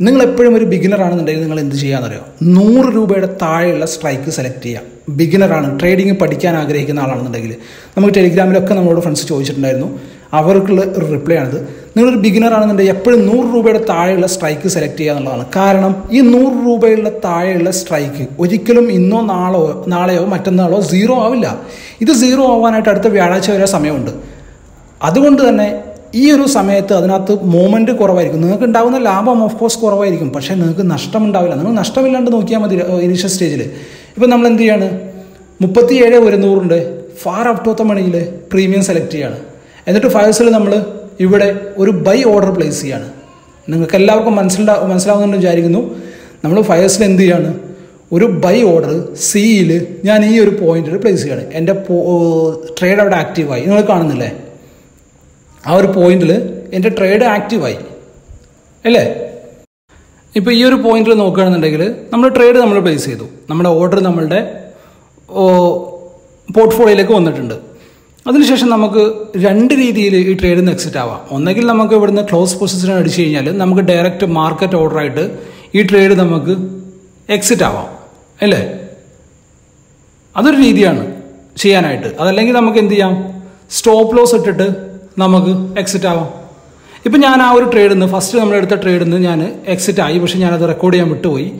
നിങ്ങൾ എപ്പോഴും ഒരു ബിഗിനർ ആണെന്നുണ്ടെങ്കിൽ നിങ്ങൾ എന്ത് ചെയ്യാമെന്നറിയോ നൂറ് രൂപയുടെ താഴെയുള്ള സ്ട്രൈക്ക് സെലക്ട് ചെയ്യാം. ബിഗിനറാണ് ട്രേഡിംഗ് പഠിക്കാൻ ആഗ്രഹിക്കുന്ന ആളാണെന്നുണ്ടെങ്കിൽ. നമുക്ക് ടെലിഗ്രാമിലൊക്കെ നമ്മളോട് ഫ്രണ്ട്സ് ചോദിച്ചിട്ടുണ്ടായിരുന്നു. അവർക്കുള്ള ഒരു റിപ്ലൈ ആണിത്. നിങ്ങളൊരു ബിഗിനർ ആണെന്നുണ്ടെങ്കിൽ എപ്പോഴും നൂറ് രൂപയുടെ താഴെയുള്ള സ്ട്രൈക്ക് സെലക്ട് ചെയ്യുക എന്നുള്ളതാണ്. കാരണം ഈ നൂറ് രൂപയുള്ള താഴെയുള്ള സ്ട്രൈക്ക് ഒരിക്കലും ഇന്നോ നാളോ നാളെയോ മറ്റന്നാളോ സീറോ ആവില്ല. ഇത് സീറോ ആവാനായിട്ട് അടുത്ത വ്യാഴാഴ്ച വരെ സമയമുണ്ട്. അതുകൊണ്ട് തന്നെ ഈ ഒരു സമയത്ത് അതിനകത്ത് മൂവ്മെന്റ് കുറവായിരിക്കും. നിങ്ങൾക്ക് ഉണ്ടാകുന്ന ലാഭം ഓഫ് കോഴ്സ് കുറവായിരിക്കും. പക്ഷേ നിങ്ങൾക്ക് നഷ്ടം ഉണ്ടാവില്ല നിങ്ങൾ നഷ്ടമില്ലാണ്ട് നോക്കിയാൽ മതി ഇനീഷ്യൽ സ്റ്റേജിൽ ഇപ്പം നമ്മൾ എന്ത് ചെയ്യാണ്? മുപ്പത്തിയേഴ് ഒരുന്നൂറിന്റെ ഫാർ അപ് ടു മണിയിൽ പ്രീമിയം സെലക്ട് ചെയ്യാണ്. എന്നിട്ട് ഫയൽസിൽ നമ്മൾ ഇവിടെ ഒരു ബൈ ഓർഡർ പ്ലേസ് ചെയ്യാണ്. നിങ്ങൾക്ക് എല്ലാവർക്കും മനസ്സിലാ മനസ്സിലാവുന്നുണ്ടെന്ന് വിചാരിക്കുന്നു. നമ്മൾ ഫയൽസിൽ എന്ത് ചെയ്യാണ്? ഒരു ബൈ ഓർഡർ സിയിൽ ഞാൻ ഈ ഒരു പോയിന്റിൽ പ്ലേസ് ചെയ്യാണ്. എന്റെ ട്രേഡ് അവിടെ ആക്റ്റീവായി നിങ്ങൾ കാണുന്നില്ലേ? ആ ഒരു പോയിന്റിൽ എന്റെ ട്രേഡ് ആക്റ്റീവായി അല്ലേ? ഇപ്പോൾ ഈ ഒരു പോയിന്റിൽ നോക്കുകയാണെന്നുണ്ടെങ്കിൽ നമ്മൾ ട്രേഡ് നമ്മൾ പ്ലേസ് ചെയ്തു. നമ്മുടെ ഓർഡർ നമ്മളുടെ പോർട്ട്ഫോളിയോയിലേക്ക് വന്നിട്ടുണ്ട്. അതിനുശേഷം നമുക്ക് രണ്ട് രീതിയിൽ ഈ ട്രേഡിൽ നിന്ന് എക്സിറ്റ് ആവാം. ഒന്നെങ്കിൽ നമുക്ക് ഇവിടുന്ന് ക്ലോസ് പൊസിഷൻ അടിച്ചു കഴിഞ്ഞാൽ നമുക്ക് ഡയറക്റ്റ് മാർക്കറ്റ് ഓർഡറായിട്ട് ഈ ട്രേഡ് നമുക്ക് എക്സിറ്റ് ആവാം. അല്ലേ? അതൊരു രീതിയാണ് ചെയ്യാനായിട്ട്. അതല്ലെങ്കിൽ നമുക്ക് എന്ത് ചെയ്യാം? സ്റ്റോപ്പ് ലോസ് ഇട്ടിട്ട് നമുക്ക് എക്സിറ്റ് ആവാം. ഇപ്പം ഞാൻ ആ ഒരു ട്രേഡിൽ നിന്ന് ഫസ്റ്റ് നമ്മളെടുത്ത ട്രേഡിൽ നിന്ന് ഞാൻ എക്സിറ്റ് ആയി. പക്ഷേ ഞാനത് റെക്കോർഡ് ചെയ്യാൻ വിട്ടുപോയി.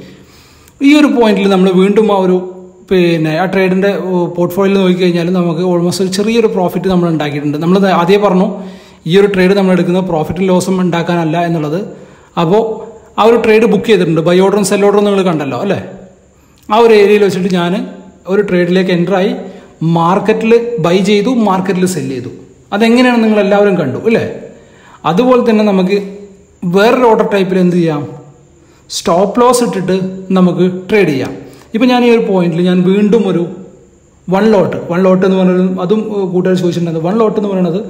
ഈ ഒരു പോയിന്റിൽ നമ്മൾ വീണ്ടും ആ ഒരു പിന്നെ ആ ട്രേഡിന്റെ പോർട്ട്ഫോളിയോ നോക്കിക്കഴിഞ്ഞാൽ നമുക്ക് ഓൾമോസ്റ്റ് ഒരു ചെറിയൊരു പ്രോഫിറ്റ് നമ്മൾ ഉണ്ടാക്കിയിട്ടുണ്ട്. നമ്മൾ ആദ്യം പറഞ്ഞു ഈ ഒരു ട്രേഡ് നമ്മൾ എടുക്കുന്നത് പ്രോഫിറ്റും ലോസും ഉണ്ടാക്കാനല്ല എന്നുള്ളത്. അപ്പോൾ ആ ഒരു ട്രേഡ് ബുക്ക് ചെയ്തിട്ടുണ്ട്. ബൈ ഓർഡറും സെൽ ഓർഡറും നിങ്ങൾ കണ്ടല്ലോ അല്ലേ? ആ ഒരു ഏരിയയിൽ വെച്ചിട്ട് ഞാൻ ഒരു ട്രേഡിലേക്ക് എന്ററായി മാർക്കറ്റിൽ ബൈ ചെയ്തു മാർക്കറ്റിൽ സെൽ ചെയ്തു. അതെങ്ങനെയാണ് നിങ്ങൾ എല്ലാവരും കണ്ടു അല്ലേ? അതുപോലെ തന്നെ നമുക്ക് വേറൊരു ഓർഡർ ടൈപ്പിൽ എന്ത് ചെയ്യാം? സ്റ്റോപ്പ് ലോസ് ഇട്ടിട്ട് നമുക്ക് ട്രേഡ് ചെയ്യാം. ഇപ്പം ഞാൻ ഈ ഒരു പോയിന്റിൽ ഞാൻ വീണ്ടും ഒരു വൺ ലോട്ട് വൺ ലോട്ട് എന്ന് പറയുന്നത് അതും കൂട്ടുകാർ ചോദിച്ചിട്ടുണ്ടായിരുന്നു. വൺ ലോട്ട് എന്ന് പറയുന്നത്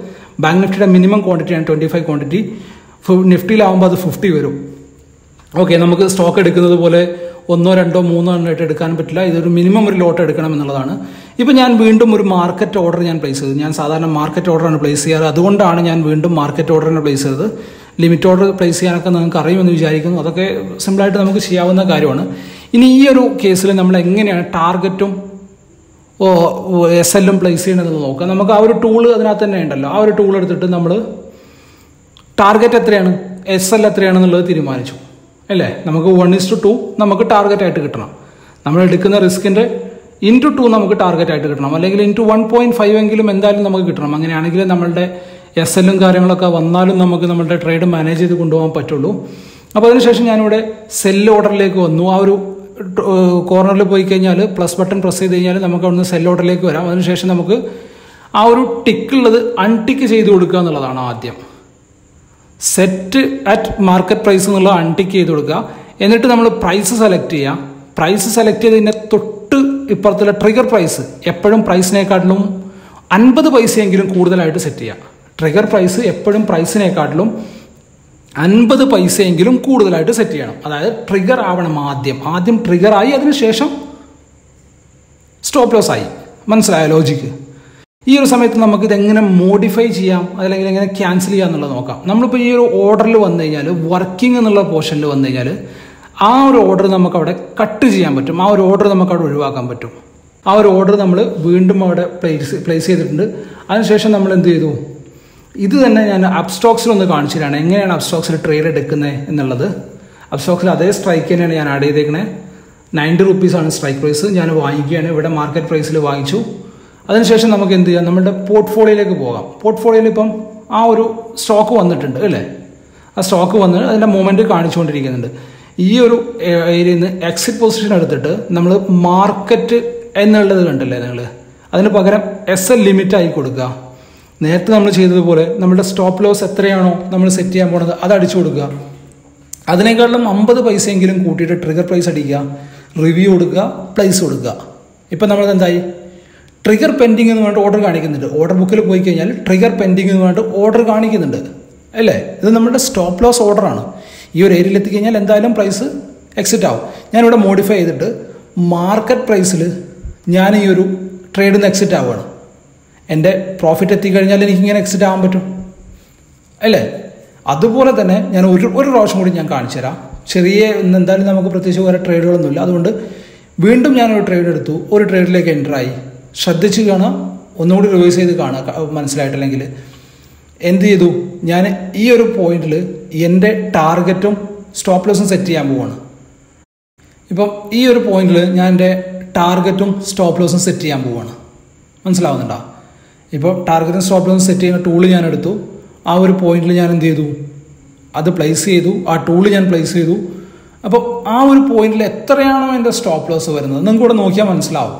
ബാങ്ക് നിഫ്റ്റിയുടെ മിനിമം ക്വാണ്ടിറ്റിയാണ് ട്വന്റി ഫൈവ് ക്വാണ്ടിറ്റി നിഫ്റ്റിയിലാവുമ്പോൾ അത് ഫിഫ്റ്റി വരും. ഓക്കെ നമുക്ക് സ്റ്റോക്ക് എടുക്കുന്നത് പോലെ ഒന്നോ രണ്ടോ മൂന്നോ എണ്ണമായിട്ട് എടുക്കാൻ പറ്റില്ല. ഇതൊരു മിനിമം ഒരു ലോട്ട് എടുക്കണം എന്നുള്ളതാണ്. ഇപ്പം ഞാൻ വീണ്ടും ഒരു മാർക്കറ്റ് ഓർഡർ ഞാൻ പ്ലേസ് ചെയ്തു. ഞാൻ സാധാരണ മാർക്കറ്റ് ഓർഡറാണ് പ്ലേസ് ചെയ്യാറ്. അതുകൊണ്ടാണ് ഞാൻ വീണ്ടും മാർക്കറ്റ് ഓർഡറിനെ പ്ലേസ് ചെയ്തത്. ലിമിറ്റ് ഓർഡർ പ്ലേസ് ചെയ്യാനൊക്കെ നിങ്ങൾക്ക് അറിയുമെന്ന് വിചാരിക്കുന്നു. അതൊക്കെ സിമ്പിളായിട്ട് നമുക്ക് ചെയ്യാവുന്ന കാര്യമാണ്. ഇനി ഈ ഒരു കേസിൽ നമ്മൾ എങ്ങനെയാണ് ടാർഗറ്റും എസ് എല്ലും പ്ലേസ് ചെയ്യണമെന്ന് നോക്കാം. നമുക്ക് ആ ഒരു ടൂൾ അതിനകത്ത് തന്നെ ഉണ്ടല്ലോ. ആ ഒരു ടൂൾ എടുത്തിട്ട് നമ്മൾ ടാർഗറ്റ് എത്രയാണ് എസ് എൽ എത്രയാണെന്നുള്ളത് തീരുമാനിച്ചു. അല്ലേ? നമുക്ക് വൺ ഇസ് ടു നമുക്ക് ടാർഗറ്റായിട്ട് കിട്ടണം. നമ്മൾ എടുക്കുന്ന റിസ്കിന്റെ ഇന്റു ടു നമുക്ക് ടാർഗറ്റായിട്ട് കിട്ടണം. അല്ലെങ്കിൽ ഇന്റു വൺ പോയിന്റ് ഫൈവ് എങ്കിലും എന്തായാലും നമുക്ക് കിട്ടണം. അങ്ങനെയാണെങ്കിൽ നമ്മളുടെ എസ് എല്ലും കാര്യങ്ങളൊക്കെ വന്നാലും നമുക്ക് നമ്മുടെ ട്രേഡ് മാനേജ് ചെയ്ത് കൊണ്ടുപോകാൻ പറ്റുള്ളൂ. അപ്പോൾ അതിനുശേഷം ഞാനിവിടെ സെല്ല് ഓർഡറിലേക്ക് വന്നു. ആ ഒരു കോർണറിൽ പോയി കഴിഞ്ഞാൽ പ്ലസ് ബട്ടൺ പ്രസ് ചെയ്ത് കഴിഞ്ഞാൽ നമുക്ക് അവിടുന്ന് സെൽ ഓർഡറിലേക്ക് വരാം. അതിനുശേഷം നമുക്ക് ആ ഒരു ടിക്കുള്ളത് അൺടിക്ക് ചെയ്ത് കൊടുക്കുക എന്നുള്ളതാണ് ആദ്യം. സെറ്റ് അറ്റ് മാർക്കറ്റ് പ്രൈസ് എന്നുള്ള അൺടിക്ക് ചെയ്ത് കൊടുക്കുക. എന്നിട്ട് നമ്മൾ പ്രൈസ് സെലക്ട് ചെയ്യാം പ്രൈസ് സെലക്ട് ചെയ്തതിന്റെ തൊട്ട് ഇപ്പുറത്തുള്ള ട്രിഗർ പ്രൈസ് എപ്പോഴും പ്രൈസിനെക്കാട്ടിലും അൻപത് പൈസയെങ്കിലും കൂടുതലായിട്ട് സെറ്റ് ചെയ്യുക. ട്രിഗർ പ്രൈസ് എപ്പോഴും പ്രൈസിനെക്കാട്ടിലും അൻപത് പൈസയെങ്കിലും കൂടുതലായിട്ട് സെറ്റ് ചെയ്യണം. അതായത് ട്രിഗർ ആവണം ആദ്യം. ആദ്യം ട്രിഗർ ആയി അതിനുശേഷം സ്റ്റോപ്പ് ലോസ് ആയി. മനസ്സിലായ ലോജിക്ക് ഈ ഒരു സമയത്ത് നമുക്ക് ഇതെങ്ങനെ മോഡിഫൈ ചെയ്യാം? അല്ലെങ്കിൽ എങ്ങനെ ക്യാൻസൽ ചെയ്യാം എന്നുള്ളത് നോക്കാം. നമ്മളിപ്പോൾ ഈ ഒരു ഓർഡറിൽ വന്നു കഴിഞ്ഞാൽ വർക്കിംഗ് എന്നുള്ള പോർഷനിൽ വന്നു കഴിഞ്ഞാൽ ആ ഒരു ഓർഡർ നമുക്ക് അവിടെ കട്ട് ചെയ്യാൻ പറ്റും. ആ ഒരു ഓർഡർ നമുക്ക് അവിടെ ഒഴിവാക്കാൻ പറ്റും. ആ ഒരു ഓർഡർ നമ്മൾ വീണ്ടും അവിടെ പ്ലേസ് പ്ലേസ് ചെയ്തിട്ടുണ്ട്. അതിനുശേഷം നമ്മൾ എന്ത് ചെയ്തു? ഇത് തന്നെ ഞാൻ അപ്സ്റ്റോക്സിൽ ഒന്ന് കാണിച്ചു തരാണ് എങ്ങനെയാണ് അപ്സ്റ്റോക്സിൽ ട്രേഡ് എടുക്കുന്നത് എന്നുള്ളത്? അപ്സ്റ്റോക്സിൽ അതേ സ്ട്രൈക്ക് തന്നെയാണ് ഞാൻ ആഡ് ചെയ്തേക്കുന്നത് നയന്റി റുപ്പീസാണ് സ്ട്രൈക്ക് പ്രൈസ് ഞാൻ വാങ്ങിക്കുകയാണ്. ഇവിടെ മാർക്കറ്റ് പ്രൈസിൽ വാങ്ങിച്ചു. അതിനുശേഷം നമുക്ക് എന്ത് ചെയ്യാം? നമ്മുടെ പോർട്ട്ഫോളിയോയിലേക്ക് പോകാം. പോർട്ട്ഫോളിയോയിൽ ഇപ്പം ആ ഒരു സ്റ്റോക്ക് വന്നിട്ടുണ്ട് അല്ലേ? ആ സ്റ്റോക്ക് വന്ന് അതിന്റെ മൂമെന്റ് കാണിച്ചുകൊണ്ടിരിക്കുന്നുണ്ട്. ഈ ഒരു ഏരിയയിൽ നിന്ന് എക്സിറ്റ് പൊസിഷൻ എടുത്തിട്ട് നമ്മൾ മാർക്കറ്റ് എന്നുള്ളത് കണ്ടല്ലേ നിങ്ങൾ അതിന് പകരം എസ് എൽ ലിമിറ്റ് ആയി കൊടുക്കുക. നേരത്തെ നമ്മൾ ചെയ്തതുപോലെ നമ്മുടെ സ്റ്റോപ്പ് ലോസ് എത്രയാണോ നമ്മൾ സെറ്റ് ചെയ്യാൻ പോണത് അത് അടിച്ചു കൊടുക്കുക. അതിനേക്കാളും അമ്പത് പൈസയെങ്കിലും കൂട്ടിയിട്ട് ട്രിഗർ പ്രൈസ് അടിക്കുക റിവ്യൂ കൊടുക്കുക പ്ലേസ് കൊടുക്കുക. ഇപ്പം നമ്മൾ എന്തായി? ട്രിഗർ പെൻഡിങ് എന്ന് പറഞ്ഞിട്ട് ഓർഡർ കാണിക്കുന്നുണ്ട്. ഓർഡർ ബുക്കിൽ പോയി കഴിഞ്ഞാൽ ട്രിഗർ പെൻഡിങ് എന്ന് പറഞ്ഞിട്ട് ഓർഡർ കാണിക്കുന്നുണ്ട്. അല്ലേ? ഇത് നമ്മുടെ സ്റ്റോപ്പ് ലോസ് ഓർഡറാണ് ഈ ഒരു ഏരിയയിൽ എത്തിക്കഴിഞ്ഞാൽ എന്തായാലും പ്രൈസ് എക്സിറ്റ് ആവും. ഞാനിവിടെ മോഡിഫൈ ചെയ്തിട്ട് മാർക്കറ്റ് പ്രൈസിൽ ഞാൻ ഈ ഒരു ട്രേഡിൽ നിന്ന് എക്സിറ്റ് ആവുകയാണ്. എന്റെ പ്രോഫിറ്റ് എത്തിക്കഴിഞ്ഞാൽ എനിക്കിങ്ങനെ എക്സിറ്റ് ആവാൻ പറ്റും. അല്ലേ? അതുപോലെ തന്നെ ഞാൻ ഒരു ഒരു പ്രാവശ്യം കൂടി ഞാൻ കാണിച്ചു തരാം. ചെറിയ എന്തായാലും നമുക്ക് പ്രത്യേകിച്ച് വേറെ ട്രേഡുകളൊന്നുമില്ല അതുകൊണ്ട് വീണ്ടും ഞാനൊരു ട്രേഡ് എടുത്തു. ഒരു ട്രേഡിലേക്ക് എന്റർ ആയി. ശ്രദ്ധിച്ച് കാണാം ഒന്നുകൂടി റിവേഴ്സ് ചെയ്ത് കാണുക. മനസ്സിലായിട്ടില്ലെങ്കിൽ. എന്ത് ചെയ്തു? ഞാൻ ഈ ഒരു പോയിന്റിൽ എന്റെ ടാർഗറ്റും സ്റ്റോപ്പ് ലോസും സെറ്റ് ചെയ്യാൻ പോവാണ്. ഇപ്പം ഈ ഒരു പോയിന്റിൽ ഞാൻ എന്റെ ടാർഗറ്റും സ്റ്റോപ്പ് ലോസും സെറ്റ് ചെയ്യാൻ പോവാണ്. മനസ്സിലാവുന്നുണ്ടോ? ഇപ്പോൾ ടാർഗറ്റും സ്റ്റോപ്പ് ലോസ് സെറ്റ് ചെയ്യുന്ന ടൂൾ ഞാൻ എടുത്തു. ആ ഒരു പോയിന്റിൽ ഞാൻ എന്ത് ചെയ്തു? അത് പ്ലേസ് ചെയ്തു. ആ ടൂൾ ഞാൻ പ്ലേസ് ചെയ്തു. അപ്പോൾ ആ ഒരു പോയിന്റിൽ എത്രയാണോ എന്റെ സ്റ്റോപ്പ് ലോസ് വരുന്നത് നിങ്ങൾക്ക് കൂടെ നോക്കിയാൽ മനസ്സിലാവും.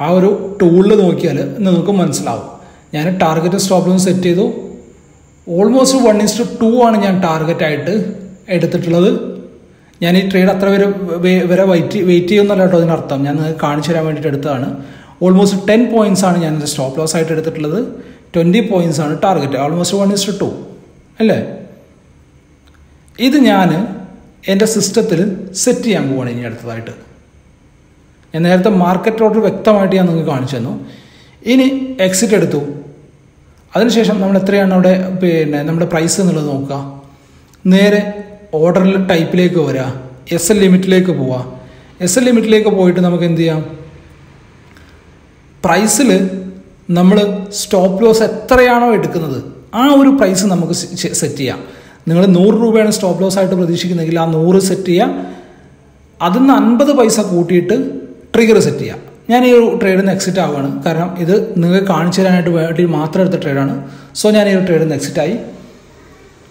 ആ ഒരു ടൂളിൽ നോക്കിയാൽ നിങ്ങൾക്ക് മനസ്സിലാവും. ഞാൻ ടാർഗറ്റ് സ്റ്റോപ്പ് ലോസ് സെറ്റ് ചെയ്തു. Almost one is to two ആണ് ഞാൻ ടാർഗറ്റ് ആയിട്ട് എടുത്തിട്ടുള്ളത്. ഞാൻ ഈ ട്രേഡ് അത്ര വരെ വരെ വെയിറ്റ് വെയിറ്റ് ചെയ്യുന്നല്ല കേട്ടോ അതിനർത്ഥം. ഞാൻ കാണിച്ചു തരാൻ വേണ്ടിയിട്ട് എടുത്തതാണ്. ഓൾമോസ്റ്റ് ടെൻ പോയിന്റ്സ് ആണ് ഞാൻ സ്റ്റോപ്പ് ലോസ് ആയിട്ട് എടുത്തിട്ടുള്ളത്. ട്വന്റി പോയിന്റ്സ് ആണ് target almost one is to two അല്ലേ? ഇത് ഞാൻ എന്റെ സിസ്റ്റത്തിൽ സെറ്റ് ചെയ്യാൻ പോവാണ് ഇനി അടുത്തതായിട്ട്. ഞാൻ നേരത്തെ മാർക്കറ്റ് ഓർഡർ വ്യക്തമായിട്ട് ഞാൻ നിങ്ങൾക്ക് കാണിച്ചു തന്നു. ഇനി എക്സിറ്റ് എടുത്തു. അതിനുശേഷം നമ്മൾ എത്രയാണ് അവിടെ പിന്നെ നമ്മുടെ പ്രൈസ് എന്നുള്ളത് നോക്കുക. നേരെ ഓർഡറിൽ ടൈപ്പിലേക്ക് വരിക എസ് എൽ ലിമിറ്റിലേക്ക് പോവുക എസ് എൽ ലിമിറ്റിലേക്ക് പോയിട്ട് നമുക്ക് എന്ത് ചെയ്യാം? പ്രൈസിൽ നമ്മൾ സ്റ്റോപ്പ് ലോസ് എത്രയാണോ എടുക്കുന്നത് ആ ഒരു പ്രൈസ് നമുക്ക് സെറ്റ് ചെയ്യാം. നിങ്ങൾ നൂറ് രൂപയാണ് സ്റ്റോപ്പ് ലോസ് ആയിട്ട് പ്രതീക്ഷിക്കുന്നെങ്കിൽ ആ നൂറ് സെറ്റ് ചെയ്യാം. അതിൽ നിന്ന് അൻപത് പൈസ കൂട്ടിയിട്ട് ട്രിഗർ സെറ്റ് ചെയ്യാം. ഞാൻ ഈ ഒരു ട്രേഡിൽ നിന്ന് എക്സിറ്റ് ആവുകയാണ്. കാരണം ഇത് നിങ്ങൾക്ക് കാണിച്ചു തരാനായിട്ട് വേണ്ടി മാത്രം എടുത്ത ട്രേഡാണ് സോ ഞാൻ ഈ ഒരു ട്രേഡിൽ നിന്ന് എക്സിറ്റ് ആയി.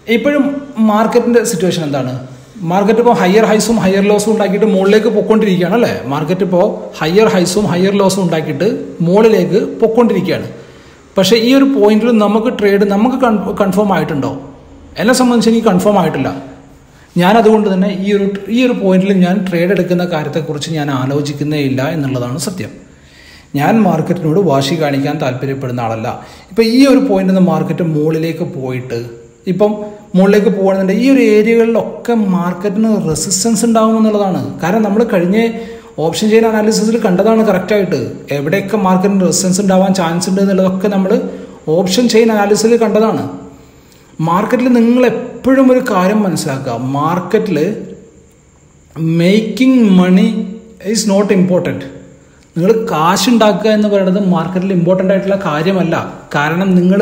ഇപ്പോഴും മാർക്കറ്റിന്റെ സിറ്റുവേഷൻ എന്താണ്? മാർക്കറ്റ് ഇപ്പോൾ ഹയർ ഹൈസും ഹയർ ലോസും ഉണ്ടാക്കിയിട്ട് മുകളിലേക്ക് പൊക്കൊണ്ടിരിക്കുകയാണ് അല്ലേ? മാർക്കറ്റ് ഇപ്പോൾ ഹയർ ഹൈസും ഹയർ ലോസും ഉണ്ടാക്കിയിട്ട് മുകളിലേക്ക് പൊക്കൊണ്ടിരിക്കുകയാണ് പക്ഷേ ഈ ഒരു പോയിന്റിൽ നമുക്ക് ട്രേഡ് നമുക്ക് കൺഫേം ആയിട്ടുണ്ടോ? എന്നെ സംബന്ധിച്ച് എനിക്ക് കൺഫേം ആയിട്ടില്ല. ഞാൻ അതുകൊണ്ട് തന്നെ ഈ ഒരു ഈ ഒരു പോയിന്റിൽ ഞാൻ ട്രേഡ് എടുക്കുന്ന കാര്യത്തെക്കുറിച്ച് ഞാൻ ആലോചിക്കുന്നേ ഇല്ല എന്നുള്ളതാണ് സത്യം. ഞാൻ മാർക്കറ്റിനോട് വാശി കാണിക്കാൻ താല്പര്യപ്പെടുന്ന ആളല്ല. ഇപ്പം ഈ ഒരു പോയിന്റിൽ നിന്ന് മാർക്കറ്റ് മുകളിലേക്ക് പോയിട്ട് ഇപ്പം മുകളിലേക്ക് പോകുകയാണെന്നുണ്ടെങ്കിൽ ഈ ഒരു ഏരിയകളിലൊക്കെ മാർക്കറ്റിന് റെസിസ്റ്റൻസ് ഉണ്ടാകും എന്നുള്ളതാണ്. കാരണം നമ്മൾ കഴിഞ്ഞ ഓപ്ഷൻ ചെയിൻ അനാലിസിസിൽ കണ്ടതാണ് കറക്റ്റായിട്ട് എവിടെയൊക്കെ മാർക്കറ്റിന് റെസിസ്റ്റൻസ് ഉണ്ടാവാൻ ചാൻസ് ഉണ്ട് എന്നുള്ളതൊക്കെ നമ്മൾ ഓപ്ഷൻ ചെയിൻ അനാലിസിസിൽ കണ്ടതാണ്. മാർക്കറ്റിൽ നിങ്ങൾ എപ്പോഴും ഒരു കാര്യം മനസ്സിലാക്കുക. മാർക്കറ്റിൽ making money is not important നിങ്ങൾ കാശ് ഉണ്ടാക്കുക എന്ന് പറയുന്നത് മാർക്കറ്റിൽ ഇമ്പോർട്ടന്റ് ആയിട്ടുള്ള കാര്യമല്ല. കാരണം നിങ്ങൾ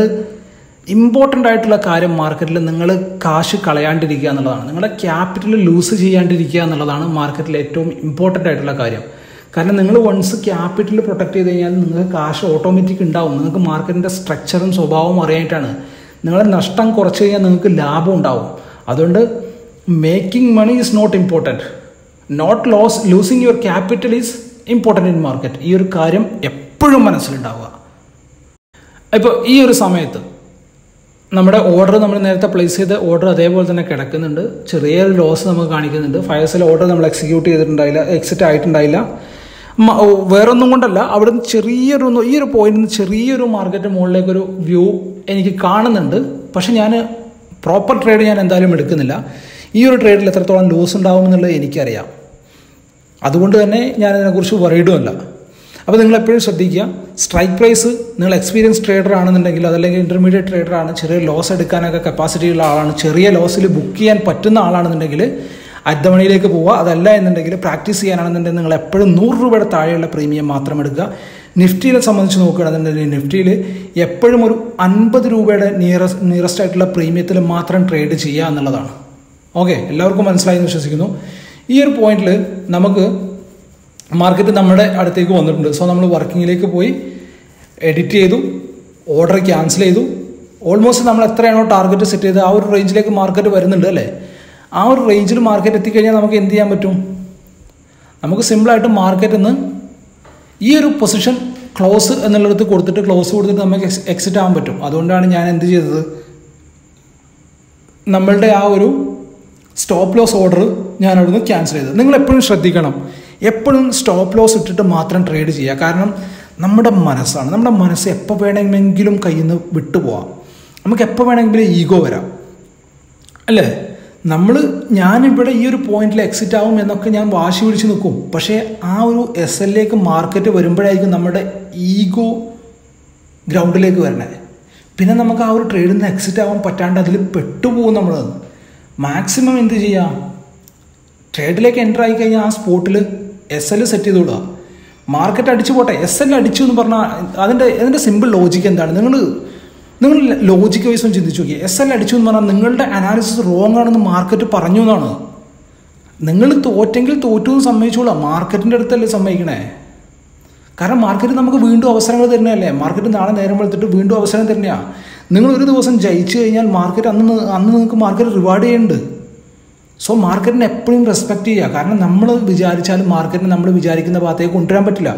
ഇമ്പോർട്ടന്റ് ആയിട്ടുള്ള കാര്യം മാർക്കറ്റിൽ നിങ്ങൾ കാശ് കളയാണ്ടിരിക്കുക എന്നുള്ളതാണ്. നിങ്ങളുടെ ക്യാപിറ്റൽ ലൂസ് ചെയ്യാണ്ടിരിക്കുക എന്നുള്ളതാണ് മാർക്കറ്റിൽ ഏറ്റവും ഇമ്പോർട്ടന്റ് ആയിട്ടുള്ള കാര്യം. കാരണം നിങ്ങൾ വൺസ് ക്യാപിറ്റൽ പ്രൊട്ടക്ട് ചെയ്ത് കഴിഞ്ഞാൽ നിങ്ങൾക്ക് കാശ് ഓട്ടോമാറ്റിക് ഉണ്ടാവും. നിങ്ങൾക്ക് മാർക്കറ്റിന്റെ സ്ട്രക്ചറും സ്വഭാവവും അറിയാനായിട്ടാണ്. നിങ്ങളുടെ നഷ്ടം കുറച്ച് കഴിഞ്ഞാൽ നിങ്ങൾക്ക് ലാഭം ഉണ്ടാവും. അതുകൊണ്ട് making money is not important not loss losing your capital is important in market ഈ ഒരു കാര്യം എപ്പോഴും മനസ്സിലുണ്ടാവുക. ഇപ്പോൾ ഈ ഒരു സമയത്ത് നമ്മുടെ ഓർഡർ നമ്മൾ നേരത്തെ പ്ലേസ് ചെയ്ത ഓർഡർ അതേപോലെ തന്നെ കിടക്കുന്നുണ്ട്. ചെറിയൊരു ലോസ് നമുക്ക് കാണിക്കുന്നുണ്ട്. ഫയർസിൽ ഓർഡർ നമ്മൾ എക്സിക്യൂട്ട് ചെയ്തിട്ടുണ്ടായില്ല എക്സിറ്റ് ആയിട്ടുണ്ടായില്ല. വേറൊന്നും കൊണ്ടല്ല അവിടെ നിന്ന് ചെറിയൊരു ഈ ഒരു പോയിന്റിൽ നിന്ന് ചെറിയൊരു മാർക്കറ്റ് മുകളിലേക്കൊരു വ്യൂ എനിക്ക് കാണുന്നുണ്ട്. പക്ഷെ ഞാൻ പ്രോപ്പർ ട്രേഡ് ഞാൻ എന്തായാലും എടുക്കുന്നില്ല. ഈ ഒരു ട്രേഡിൽ എത്രത്തോളം ലോസ് ഉണ്ടാവും എന്നുള്ളത് എനിക്കറിയാം. അതുകൊണ്ട് തന്നെ ഞാൻ അതിനെക്കുറിച്ച് വറീഡുമല്ല അപ്പോൾ നിങ്ങൾ എപ്പോഴും ശ്രദ്ധിക്കുക. സ്ട്രൈക്ക് പ്രൈസ് നിങ്ങൾ എക്സ്പീരിയൻസ് ട്രേഡർ ആണെന്നുണ്ടെങ്കിൽ അതല്ലെങ്കിൽ ഇന്റർമീഡിയറ്റ് ട്രേഡർ ആണ് ചെറിയ ലോസ് എടുക്കാനൊക്കെ കപ്പാസിറ്റി ഉള്ള ആളാണ് ചെറിയ ലോസിൽ ബുക്ക് ചെയ്യാൻ പറ്റുന്ന ആളാണെന്നുണ്ടെങ്കിൽ അദ്ധമണിയിലേക്ക് പോവുക. അതല്ല എന്നുണ്ടെങ്കിൽ പ്രാക്ടീസ് ചെയ്യാനാണെന്നുണ്ടെങ്കിൽ നിങ്ങൾ എപ്പോഴും നൂറ് രൂപയുടെ താഴെയുള്ള പ്രീമിയം മാത്രം എടുക്കുക. നിഫ്റ്റിയെ സംബന്ധിച്ച് നോക്കുകയാണെന്നുണ്ടെങ്കിൽ നിഫ്റ്റിയിൽ എപ്പോഴും ഒരു അൻപത് രൂപയുടെ നിയറസ്റ്റ് നിയറസ്റ്റ് ആയിട്ടുള്ള പ്രീമിയത്തിൽ മാത്രം ട്രേഡ് ചെയ്യുക എന്നുള്ളതാണ്. ഓക്കെ എല്ലാവർക്കും മനസ്സിലായി എന്ന് വിശ്വസിക്കുന്നു. ഈ ഒരു പോയിന്റിൽ നമുക്ക് മാർക്കറ്റ് നമ്മുടെ അടുത്തേക്ക് വന്നിട്ടുണ്ട്. സോ നമ്മൾ വർക്കിങ്ങിലേക്ക് പോയി എഡിറ്റ് ചെയ്തു ഓർഡർ ക്യാൻസൽ ചെയ്തു. ഓൾമോസ്റ്റ് നമ്മൾ എത്രയാണോ ടാർഗറ്റ് സെറ്റ് ചെയ്ത് ആ ഒരു റേഞ്ചിലേക്ക് മാർക്കറ്റ് വരുന്നുണ്ട് അല്ലേ? ആ ഒരു റേഞ്ചിൽ മാർക്കറ്റ് എത്തിക്കഴിഞ്ഞാൽ നമുക്ക് എന്ത് ചെയ്യാൻ പറ്റും? നമുക്ക് സിമ്പിളായിട്ട് മാർക്കറ്റ് നിന്ന് ഈ ഒരു പൊസിഷൻ ക്ലോസ് എന്നുള്ളിടത്ത് കൊടുത്തിട്ട് ക്ലോസ് കൊടുത്തിട്ട് നമുക്ക് എക്സിറ്റ് ആവാൻ പറ്റും. അതുകൊണ്ടാണ് ഞാൻ എന്ത് ചെയ്തത്? നമ്മളുടെ ആ ഒരു സ്റ്റോപ്പ് ലോസ് ഓർഡർ ഞാൻ അവിടുന്ന് ക്യാൻസൽ ചെയ്തത്. നിങ്ങൾ എപ്പോഴും ശ്രദ്ധിക്കണം. എപ്പോഴും സ്റ്റോപ്പ് ലോസ് ഇട്ടിട്ട് മാത്രം ട്രേഡ് ചെയ്യുക. കാരണം നമ്മുടെ മനസ്സാണ്. നമ്മുടെ മനസ്സ് എപ്പോൾ വേണമെങ്കിലും കയ്യിൽ നിന്ന് വിട്ടുപോവാം നമുക്ക് എപ്പോൾ വേണമെങ്കിലും ഈഗോ വരാം. അല്ലേ? നമ്മൾ ഞാനിവിടെ ഈ ഒരു പോയിന്റിൽ എക്സിറ്റ് ആവും എന്നൊക്കെ ഞാൻ വാശി പിടിച്ച് നിൽക്കും. പക്ഷേ ആ ഒരു എസ് എല്ലിലേക്ക് മാർക്കറ്റ് വരുമ്പോഴായിരിക്കും നമ്മുടെ ഈഗോ ഗ്രൗണ്ടിലേക്ക് വരണേ. പിന്നെ നമുക്ക് ആ ഒരു ട്രേഡിൽ നിന്ന് എക്സിറ്റ് ആവാൻ പറ്റാണ്ട് അതിൽ പെട്ടുപോകും നമ്മൾ മാക്സിമം എന്ത് ചെയ്യാം? ട്രേഡിലേക്ക് എന്റർ ആയി കഴിഞ്ഞാൽ ആ സ്പോട്ടിൽ എസ് എൽ സെറ്റ് ചെയ്ത് വിടുക മാർക്കറ്റ് അടിച്ചു പോട്ടെ. എസ് എൽ അടിച്ചു എന്ന് പറഞ്ഞാൽ അതിന്റെ അതിന്റെ സിമ്പിൾ ലോജിക്ക് എന്താണ്? നിങ്ങൾ നിങ്ങൾ ലോജിക്ക് വൈസ് ചിന്തിച്ചു നോക്കി എസ് എൽ അടിച്ചു എന്ന് പറഞ്ഞാൽ നിങ്ങളുടെ അനാലിസിസ് റോങ് ആണെന്ന് മാർക്കറ്റ് പറഞ്ഞു എന്നാണ്. നിങ്ങൾ തോറ്റെങ്കിൽ തോറ്റു എന്ന് സമ്മതിച്ചോളാം. മാർക്കറ്റിന്റെ അടുത്തല്ലേ സമ്മതിക്കണേ. കാരണം മാർക്കറ്റ് നമുക്ക് വീണ്ടും അവസരങ്ങൾ തരുന്നതല്ലേ? മാർക്കറ്റ് നാളെ നേരം വെളുത്തിട്ട് വീണ്ടും അവസരം തരുന്നതാണ് നിങ്ങൾ ഒരു ദിവസം ജയിച്ചു കഴിഞ്ഞാൽ മാർക്കറ്റ് അന്ന് അന്ന് നിങ്ങൾക്ക് മാർക്കറ്റ് റിവാർഡ് ചെയ്യുന്നുണ്ട്. സോ മാർക്കറ്റിനെ എപ്പോഴും റെസ്പെക്ട് ചെയ്യുക. കാരണം നമ്മൾ വിചാരിച്ചാലും മാർക്കറ്റിനെ നമ്മൾ വിചാരിക്കുന്ന ഭാഗത്തേക്ക് കൊണ്ടുവരാൻ പറ്റില്ല.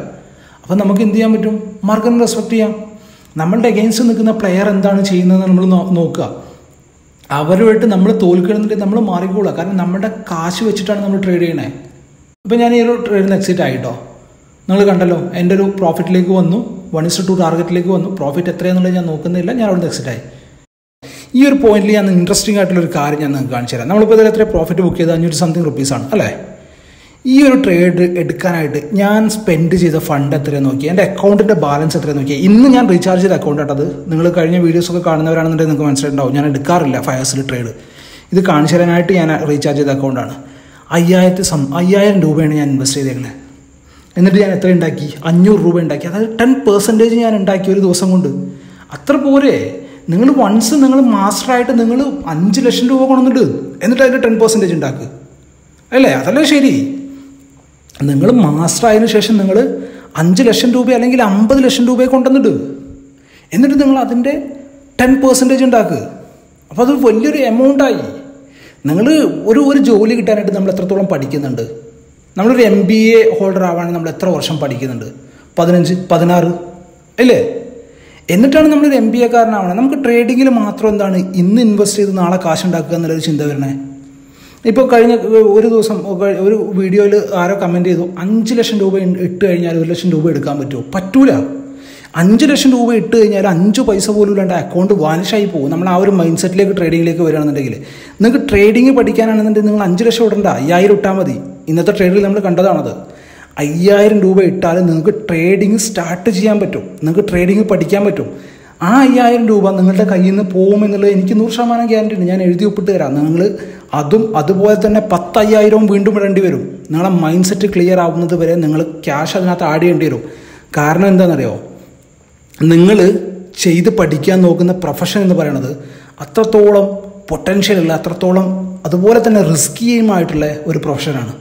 അപ്പം നമുക്ക് എന്ത് ചെയ്യാൻ പറ്റും? മാർക്കറ്റിനെ റെസ്പെക്ട് ചെയ്യാം. നമ്മളുടെ എഗെയിൻസ്റ്റ് നിൽക്കുന്ന പ്ലെയർ എന്താണ് ചെയ്യുന്നത് നമ്മൾ നോക്കുക. അവരുമായിട്ട് നമ്മൾ തോൽക്കണമെന്നുണ്ടെങ്കിൽ നമ്മൾ മാറിക്കോളുക. കാരണം നമ്മുടെ കാശ് വെച്ചിട്ടാണ് നമ്മൾ ട്രേഡ് ചെയ്യണേ. ഇപ്പം ഞാൻ ഈ ഒരു ട്രേഡിൽ എക്സിറ്റ് ആയിട്ടോ? നിങ്ങൾ കണ്ടല്ലോ എന്റെ ഒരു പ്രോഫിറ്റിലേക്ക് വന്നു. വൺ ഇസ് ടു ടാർഗറ്റിലേക്ക് വന്നു. പ്രോഫിറ്റ് എത്രയാണെന്നുള്ളത് ഞാൻ നോക്കുന്നില്ല. ഞാൻ അവിടെ എക്സിറ്റ് ആയി. ഈ ഒരു പോയിന്റിൽ ഞാൻ ഇൻട്രസ്റ്റിംഗ് ആയിട്ടുള്ള ഒരു കാര്യം ഞാൻ നിങ്ങൾക്ക് കാണിച്ചു തരാം നമ്മളിപ്പോൾ ഇതിൽ എത്ര പ്രോഫിറ്റ് ബുക്ക് ചെയ്ത്? അഞ്ഞൂറ് സംതിങ് റുപ്പീസാണ് അല്ലേ? ഈ ഒരു ട്രേഡ് എടുക്കാനായിട്ട് ഞാൻ സ്പെൻഡ് ചെയ്ത ഫണ്ട് എത്രയാണ് നോക്കി എന്റെ അക്കൗണ്ടിന്റെ ബാലൻസ് എത്രയാണ് നോക്കി ഇന്ന് ഞാൻ റീചാർജ് ചെയ്ത അക്കൗണ്ട് ആട്ടത്. നിങ്ങൾ കഴിഞ്ഞ വീഡിയോസൊക്കെ കാണുന്നവരാണെന്നുണ്ടെങ്കിൽ നിങ്ങൾക്ക് മനസ്സിലായിട്ടുണ്ടാവും. ഞാൻ എടുക്കാറില്ല ഫയർസിൽ ട്രേഡ് ഇത് കാണിച്ചു തരാനായിട്ട് ഞാൻ റീചാർജ് ചെയ്ത അക്കൗണ്ടാണ് അയ്യായിരത്തി സം അയ്യായിരം രൂപയാണ് ഞാൻ ഇൻവെസ്റ്റ് ചെയ്തേക്കുന്നത് എന്നിട്ട് ഞാൻ എത്ര ഉണ്ടാക്കി? അഞ്ഞൂറ് രൂപ ഉണ്ടാക്കി. അതായത് ടെൻ പെർസെന്റേജ് ഞാൻ ഉണ്ടാക്കി ഒരു ദിവസം കൊണ്ട്. അത്ര പോരെ? നിങ്ങൾ വൺസ് നിങ്ങൾ മാസ്റ്ററായിട്ട് നിങ്ങൾ അഞ്ച് ലക്ഷം രൂപ കൊണ്ടുവന്നിട്ട് എന്നിട്ട് അതിന്റെ ടെൻ പെർസെന്റേജ് ഉണ്ടാക്കുക അല്ലേ? അതല്ലേ ശരി. നിങ്ങൾ മാസ്റ്റർ ആയതിനു ശേഷം നിങ്ങൾ അഞ്ച് ലക്ഷം രൂപ അല്ലെങ്കിൽ അമ്പത് ലക്ഷം രൂപയെ കൊണ്ടുവന്നിട്ട് എന്നിട്ട് നിങ്ങൾ അതിന്റെ ടെൻ പെർസെന്റേജ് ഉണ്ടാക്കുക അപ്പോൾ അത് വലിയൊരു എമൗണ്ടായി നിങ്ങൾ ഒരു ഒരു ജോലി കിട്ടാനായിട്ട് നമ്മൾ എത്രത്തോളം പഠിക്കുന്നുണ്ട്? നമ്മളൊരു എം ബി എ ഹോൾഡർ ആവാണെങ്കിൽ നമ്മൾ എത്ര വർഷം പഠിക്കുന്നുണ്ട്? പതിനഞ്ച് പതിനാറ് അല്ലേ? എന്നിട്ടാണ് നമ്മളൊരു എം ബി എക്കാരനാവണം നമുക്ക് ട്രേഡിങ്ങിൽ മാത്രം എന്താണ് ഇന്ന് ഇൻവെസ്റ്റ് ചെയ്ത് നാളെ കാശ് ഉണ്ടാക്കുക എന്നുള്ളൊരു ചിന്ത വരണേ. ഇപ്പോൾ കഴിഞ്ഞ ഒരു ദിവസം ഒരു വീഡിയോയിൽ ആരോ കമന്റ് ചെയ്തു. അഞ്ച് ലക്ഷം രൂപ ഇട്ട് കഴിഞ്ഞാൽ ഒരു ലക്ഷം രൂപ എടുക്കാൻ പറ്റുമോ? പറ്റൂല. അഞ്ച് ലക്ഷം രൂപ ഇട്ട് കഴിഞ്ഞാൽ അഞ്ച് പൈസ പോലും ഇല്ലാണ്ട് അക്കൗണ്ട് വാനിഷായി പോകും. നമ്മൾ ആ ഒരു മൈൻഡ് സെറ്റിലേക്ക് ട്രേഡിങ്ങിലേക്ക് വരികയാണെന്നുണ്ടെങ്കിൽ. നിങ്ങൾക്ക് ട്രേഡിംഗ് പഠിക്കാനാണെന്നുണ്ടെങ്കിൽ നിങ്ങൾ അഞ്ച് ലക്ഷം ഇടണ്ട. അയ്യായിരം ഇട്ടാൽ മതി. ഇന്നത്തെ ട്രേഡിൽ നമ്മൾ കണ്ടതാണത്. അയ്യായിരം രൂപ ഇട്ടാൽ നിങ്ങൾക്ക് ട്രേഡിങ് സ്റ്റാർട്ട് ചെയ്യാൻ പറ്റും. നിങ്ങൾക്ക് ട്രേഡിങ് പഠിക്കാൻ പറ്റും. ആ അയ്യായിരം രൂപ നിങ്ങളുടെ കയ്യിൽ നിന്ന് പോകുമെന്നുള്ളത് എനിക്ക് നൂറ് ശതമാനം ഗ്യാരണ്ടി ഉണ്ട്. ഞാൻ എഴുതി ഒപ്പിട്ട് തരാം. നിങ്ങൾ അതും അതുപോലെ തന്നെ പത്തയ്യായിരവും വീണ്ടും ഇടേണ്ടി വരും. നിങ്ങളെ മൈൻഡ് സെറ്റ് ക്ലിയർ ആവുന്നത് വരെ നിങ്ങൾ ക്യാഷ് അതിനകത്ത് ആഡ് ചെയ്യേണ്ടി വരും. കാരണം എന്താണെന്നറിയോ? നിങ്ങൾ ചെയ്ത് പഠിക്കാൻ നോക്കുന്ന പ്രൊഫഷൻ എന്ന് പറയുന്നത് അത്രത്തോളം പൊട്ടൻഷ്യൽ ഉള്ള അത്രത്തോളം അതുപോലെ തന്നെ റിസ്കിയുമായിട്ടുള്ള ഒരു പ്രൊഫഷനാണ്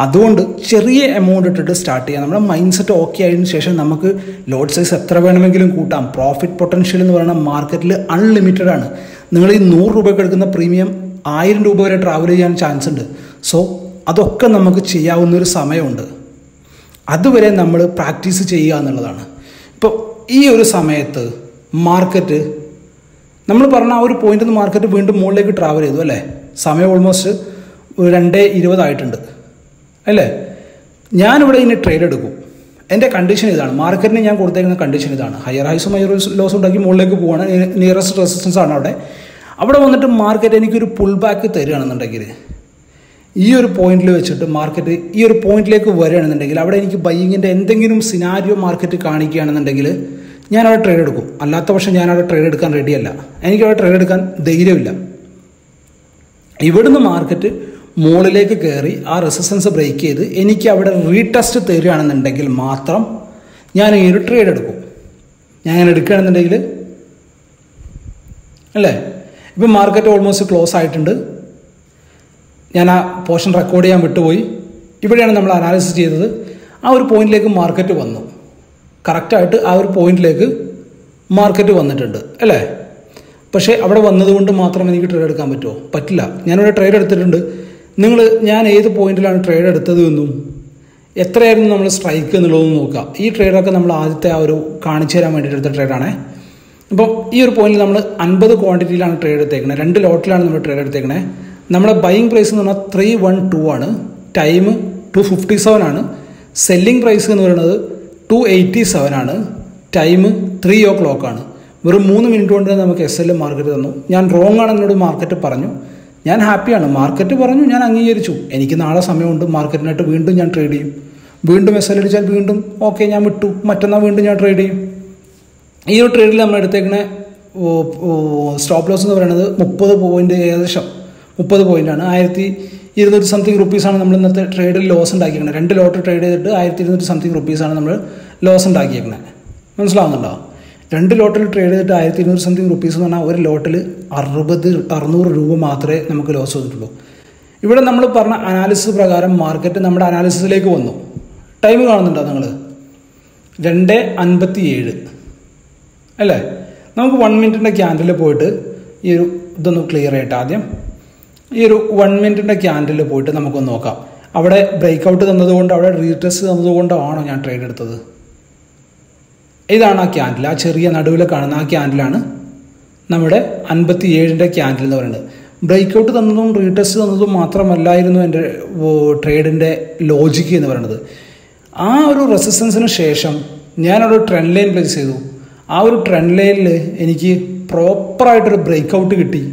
അതുകൊണ്ട് ചെറിയ എമൗണ്ട് ഇട്ടിട്ട് സ്റ്റാർട്ട് ചെയ്യാം. നമ്മുടെ മൈൻഡ് സെറ്റ് ഓക്കെ ആയതിനു ശേഷം നമുക്ക് ലോഡ് സൈസ് എത്ര വേണമെങ്കിലും കൂട്ടാം. പ്രോഫിറ്റ് പൊട്ടൻഷ്യൽ എന്ന് പറയുന്ന മാർക്കറ്റിൽ അൺലിമിറ്റഡ് ആണ്. നിങ്ങൾ ഈ നൂറ് രൂപയ്ക്ക് എടുക്കുന്ന പ്രീമിയം ആയിരം രൂപ വരെ ട്രാവൽ ചെയ്യാൻ ചാൻസ് ഉണ്ട്. സോ അതൊക്കെ നമുക്ക് ചെയ്യാവുന്ന ഒരു സമയമുണ്ട്. അതുവരെ നമ്മൾ പ്രാക്ടീസ് ചെയ്യുക എന്നുള്ളതാണ്. ഇപ്പോൾ ഈ ഒരു സമയത്ത് മാർക്കറ്റ് നമ്മൾ പറഞ്ഞ ആ ഒരു പോയിന്റിൽ നിന്ന് മാർക്കറ്റ് വീണ്ടും മുകളിലേക്ക് ട്രാവൽ ചെയ്തു അല്ലേ? സമയം ഓൾമോസ്റ്റ് രണ്ട് ഇരുപതായിട്ടുണ്ട് അല്ലേ? ഞാനിവിടെ ഇനി ട്രേഡ് എടുക്കും. എന്റെ കണ്ടീഷൻ ഇതാണ്. മാർക്കറ്റിന് ഞാൻ കൊടുത്തേക്കുന്ന കണ്ടീഷൻ ഇതാണ്. ഹയർ ഹൈസും ഹയർ ലോസും ഉണ്ടാക്കി മുകളിലേക്ക് പോവാണ്. നിയറസ്റ്റ് റെസിസ്റ്റൻസ് ആണ് അവിടെ. അവിടെ വന്നിട്ട് മാർക്കറ്റ് എനിക്കൊരു പുൾ ബാക്ക് തരികയാണെന്നുണ്ടെങ്കിൽ ഈ ഒരു പോയിന്റിൽ വെച്ചിട്ട് മാർക്കറ്റ് ഈ ഒരു പോയിന്റിലേക്ക് വരികയാണെന്നുണ്ടെങ്കിൽ അവിടെ എനിക്ക് ബൈയിങ്ങിന്റെ എന്തെങ്കിലും സിനാരിയോ മാർക്കറ്റ് കാണിക്കുകയാണെന്നുണ്ടെങ്കിൽ ഞാൻ അവിടെ ട്രേഡ് എടുക്കും. അല്ലാത്ത പക്ഷം ഞാൻ അവിടെ ട്രേഡ് എടുക്കാൻ റെഡിയല്ല എനിക്ക് അവിടെ ട്രേഡ് എടുക്കാൻ ധൈര്യമില്ല. ഇവിടുന്ന് മാർക്കറ്റ് മുകളിലേക്ക് കയറി ആ റെസിസ്റ്റൻസ് ബ്രേക്ക് ചെയ്ത് എനിക്ക് അവിടെ റീടെസ്റ്റ് തരികയാണെന്നുണ്ടെങ്കിൽ മാത്രം ഞാൻ ഈ ഒരു ട്രേഡ് എടുക്കും. ഞാൻ അങ്ങനെ എടുക്കുകയാണെന്നുണ്ടെങ്കിൽ അല്ലേ? ഇപ്പം മാർക്കറ്റ് ഓൾമോസ്റ്റ് ക്ലോസ് ആയിട്ടുണ്ട്. ഞാൻ ആ പോർഷൻ റെക്കോർഡ് ചെയ്യാൻ വിട്ടുപോയി. ഇവിടെയാണ് നമ്മൾ അനാലിസിസ് ചെയ്തത്. ആ ഒരു പോയിന്റിലേക്ക് മാർക്കറ്റ് വന്നു. കറക്റ്റായിട്ട് ആ ഒരു പോയിന്റിലേക്ക് മാർക്കറ്റ് വന്നിട്ടുണ്ട് അല്ലേ? പക്ഷേ അവിടെ വന്നതുകൊണ്ട് മാത്രം എനിക്ക് ട്രേഡ് എടുക്കാൻ പറ്റുമോ? പറ്റില്ല. ഞാനിവിടെ ട്രേഡ് എടുത്തിട്ടുണ്ട്. നിങ്ങൾ ഞാൻ ഏത് പോയിന്റിലാണ് ട്രേഡ് എടുത്തത് എന്നും എത്രയായിരുന്നു നമ്മൾ സ്ട്രൈക്ക് എന്നുള്ളതെന്ന് നോക്കുക. ഈ ട്രേഡൊക്കെ നമ്മൾ ആദ്യത്തെ ആ ഒരു കാണിച്ചു തരാൻ വേണ്ടിയിട്ട് എടുത്ത ട്രേഡാണ് ഇപ്പം ഈ ഒരു പോയിന്റിൽ നമ്മൾ അൻപത് ക്വാണ്ടിറ്റിയിലാണ് ട്രേഡ് എടുത്തേക്കുന്നത് രണ്ട് ലോട്ടിലാണ് നമ്മൾ ട്രേഡ് എടുത്തേക്കുന്നത് നമ്മുടെ ബൈയിങ് പ്രൈസ് എന്ന് പറഞ്ഞാൽ ത്രീ വൺ ടു ആണ്. ടൈം ടു ഫിഫ്റ്റി സെവൻ ആണ്. സെല്ലിംഗ് പ്രൈസ് എന്ന് പറയുന്നത് ടു എയ്റ്റി സെവൻ ആണ്. ടൈം ത്രീ ഓ ക്ലോക്ക് ആണ്. വെറും മൂന്ന് മിനിറ്റ് കൊണ്ട് നമുക്ക് എസ് എൽ മാർക്കറ്റ് തന്നു. ഞാൻ റോങ് ആണെന്നോട് മാർക്കറ്റ് പറഞ്ഞു. ഞാൻ ഹാപ്പിയാണ്. മാർക്കറ്റ് പറഞ്ഞു ഞാൻ അംഗീകരിച്ചു. എനിക്ക് നാളെ സമയമുണ്ട്. മാർക്കറ്റിനായിട്ട് വീണ്ടും ഞാൻ ട്രേഡ് ചെയ്യും. വീണ്ടും എസ് എൽ അടിച്ചാൽ വീണ്ടും ഓക്കെ ഞാൻ വിട്ടു. മറ്റന്നാൾ വീണ്ടും ഞാൻ ട്രേഡ് ചെയ്യും. ഈ ഒരു ട്രേഡിൽ നമ്മൾ എടുത്തേക്കുന്ന സ്റ്റോപ്പ് ലോസ് എന്ന് പറയുന്നത് മുപ്പത് പോയിന്റ് ഏകദേശം മുപ്പത് പോയിന്റാണ് ആയിരത്തി ഇരുന്നൂറ്റി സംതിങ് റുപ്പീസാണ് നമ്മൾ ഇന്നത്തെ ട്രേഡിൽ ലോസ് ഉണ്ടാക്കിയിരിക്കുന്നത് രണ്ട് ലോട്ട് ട്രേഡ് ചെയ്തിട്ട് ആയിരത്തി ഇരുന്നൂറ്റി സംതിങ് റുപ്പീസാണ് നമ്മൾ ലോസ് ഉണ്ടാക്കിയിരിക്കുന്നത് മനസ്സിലാവുന്നുണ്ടോ? രണ്ട് ലോട്ടിൽ ട്രേഡ് ചെയ്തിട്ട് ആയിരത്തി ഇരുന്നൂറ് സംതിങ് റുപ്പീസ് എന്ന് പറഞ്ഞാൽ ഒരു ലോട്ടിൽ അറുപത് അറുന്നൂറ് രൂപ മാത്രമേ നമുക്ക് ലോസ് വന്നിട്ടുള്ളൂ. ഇവിടെ നമ്മൾ പറഞ്ഞ അനാലിസിസ് പ്രകാരം മാർക്കറ്റ് നമ്മുടെ അനാലിസിസിലേക്ക് വന്നു. ടൈം കാണുന്നുണ്ടോ നിങ്ങൾ രണ്ട് അൻപത്തി ഏഴ് അല്ലേ? നമുക്ക് വൺ മിനിറ്റിന്റെ ക്യാൻഡിൽ പോയിട്ട് ഈ ഒരു ഇതൊന്ന് ക്ലിയർ ആയിട്ട് ആദ്യം. ഈ ഒരു വൺ മിനിറ്റിന്റെ ക്യാൻഡിൽ പോയിട്ട് നമുക്കൊന്ന് നോക്കാം. അവിടെ ബ്രേക്ക് ഔട്ട് തന്നതുകൊണ്ട് അവിടെ റീടെസ്റ്റ് തന്നതുകൊണ്ടാണോ ഞാൻ ട്രേഡ് എടുത്തത്? ഇതാണ് ആ ക്യാൻഡിൽ ആ ചെറിയ നടുവിൽ കാണുന്ന ആ ക്യാൻഡിലാണ് നമ്മുടെ അൻപത്തി ഏഴിന്റെ ക്യാൻഡിൽ എന്ന് പറയുന്നത്. ബ്രേക്ക് ഔട്ട് തന്നതും റീടെസ്റ്റ് തന്നതും മാത്രമല്ലായിരുന്നു എന്റെ ട്രേഡിന്റെ ലോജിക്ക് എന്ന് പറയുന്നത്. ആ ഒരു റെസിസ്റ്റൻസിന് ശേഷം ഞാനൊരു ട്രെൻഡ് ലൈൻ പ്ലേസ് ചെയ്തു. ആ ഒരു ട്രെൻഡ് ലൈനിൽ എനിക്ക് പ്രോപ്പറായിട്ടൊരു ബ്രേക്ക് ഔട്ട് കിട്ടി.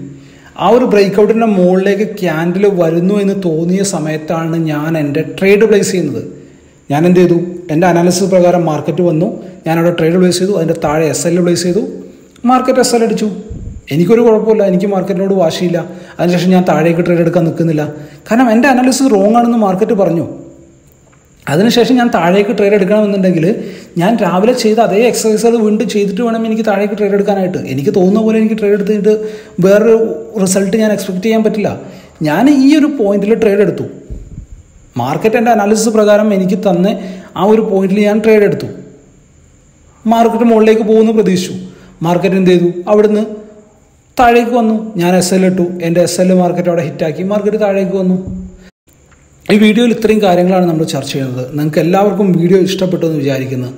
ആ ഒരു ബ്രേക്ക് ഔട്ടിന്റെ മുകളിലേക്ക് ക്യാൻഡിൽ വരുന്നു എന്ന് തോന്നിയ സമയത്താണ് ഞാൻ എന്റെ ട്രേഡ് പ്ലേസ് ചെയ്യുന്നത്. ഞാൻ എന്ത് ചെയ്തു? എന്റെ അനാലിസിസ് പ്രകാരം മാർക്കറ്റ് വന്നു. ഞാനവിടെ ട്രേഡ് പ്ലേസ് ചെയ്തു അതിന്റെ താഴെ എസ് എൽ പ്ലേസ് ചെയ്തു. മാർക്കറ്റ് എസ് എൽ അടിച്ചു. എനിക്കൊരു കുഴപ്പമില്ല എനിക്ക് മാർക്കറ്റിനോട് വാശിയില്ല. അതിനുശേഷം ഞാൻ താഴേക്ക് ട്രേഡ് എടുക്കാൻ നിൽക്കുന്നില്ല. കാരണം എന്റെ അനാലിസിസ് റോങ് ആണെന്ന് മാർക്കറ്റ് പറഞ്ഞു. അതിനുശേഷം ഞാൻ താഴേക്ക് ട്രേഡ് എടുക്കണമെന്നുണ്ടെങ്കിൽ ഞാൻ രാവിലെ ചെയ്ത അതേ എക്സസൈസ് അത് വീണ്ടും ചെയ്തിട്ട് വേണം എനിക്ക് താഴേക്ക് ട്രേഡ് എടുക്കാനായിട്ട്. എനിക്ക് തോന്നുന്ന പോലെ എനിക്ക് ട്രേഡ് എടുത്തിട്ട് വേറൊരു റിസൾട്ട് ഞാൻ എക്സ്പെക്ട് ചെയ്യാൻ പറ്റില്ല. ഞാൻ ഈ ഒരു പോയിന്റിൽ ട്രേഡ് എടുത്തു. മാർക്കറ്റ് എന്റെ അനാലിസിസ് പ്രകാരം എനിക്ക് തന്ന ആ ഒരു പോയിന്റിൽ ഞാൻ ട്രേഡ് എടുത്തു. മാർക്കറ്റ് മുകളിലേക്ക് പോകുന്ന പ്രതീക്ഷിച്ചു. മാർക്കറ്റ് എന്ത് ചെയ്തു? അവിടുന്ന് താഴേക്ക് വന്നു. ഞാൻ എസ് എൽ ഇട്ടു. എന്റെ എസ് എൽ മാർക്കറ്റ് അവിടെ ഹിറ്റാക്കി മാർക്കറ്റ് താഴേക്ക് വന്നു. ഈ വീഡിയോയിൽ ഇത്രയും കാര്യങ്ങളാണ് നമ്മൾ ചർച്ച ചെയ്യുന്നത്. നിങ്ങൾക്ക് എല്ലാവർക്കും വീഡിയോ ഇഷ്ടപ്പെട്ടു എന്ന് വിചാരിക്കുന്നു.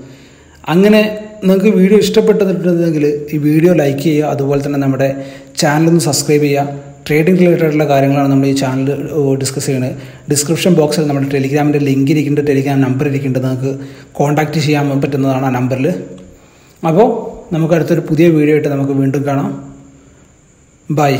അങ്ങനെ നിങ്ങൾക്ക് വീഡിയോ ഇഷ്ടപ്പെട്ടിട്ടുണ്ടെങ്കിൽ ഈ വീഡിയോ ലൈക്ക് ചെയ്യുക. അതുപോലെ തന്നെ നമ്മുടെ ചാനലൊന്ന് സബ്സ്ക്രൈബ് ചെയ്യുക. ട്രേഡിംഗ് റിലേറ്റഡ് ആയിട്ടുള്ള കാര്യങ്ങളാണ് നമ്മൾ ഈ ചാനൽ ഡിസ്കസ് ചെയ്യുന്നത് ഡിസ്ക്രിപ്ഷൻ ബോക്സിൽ നമ്മുടെ ടെലിഗ്രാമിന്റെ ലിങ്ക് ഇരിക്കുന്നുണ്ട്. ടെലിഗ്രാം നമ്പർ ഇരിക്കുന്നുണ്ട്. നിങ്ങൾക്ക് കോൺടാക്റ്റ് ചെയ്യാൻ പറ്റുന്നതാണ് ആ നമ്പറിൽ അപ്പോൾ നമുക്ക് അടുത്തൊരു പുതിയ വീഡിയോ ആയിട്ട് നമുക്ക് വീണ്ടും കാണാം. ബൈ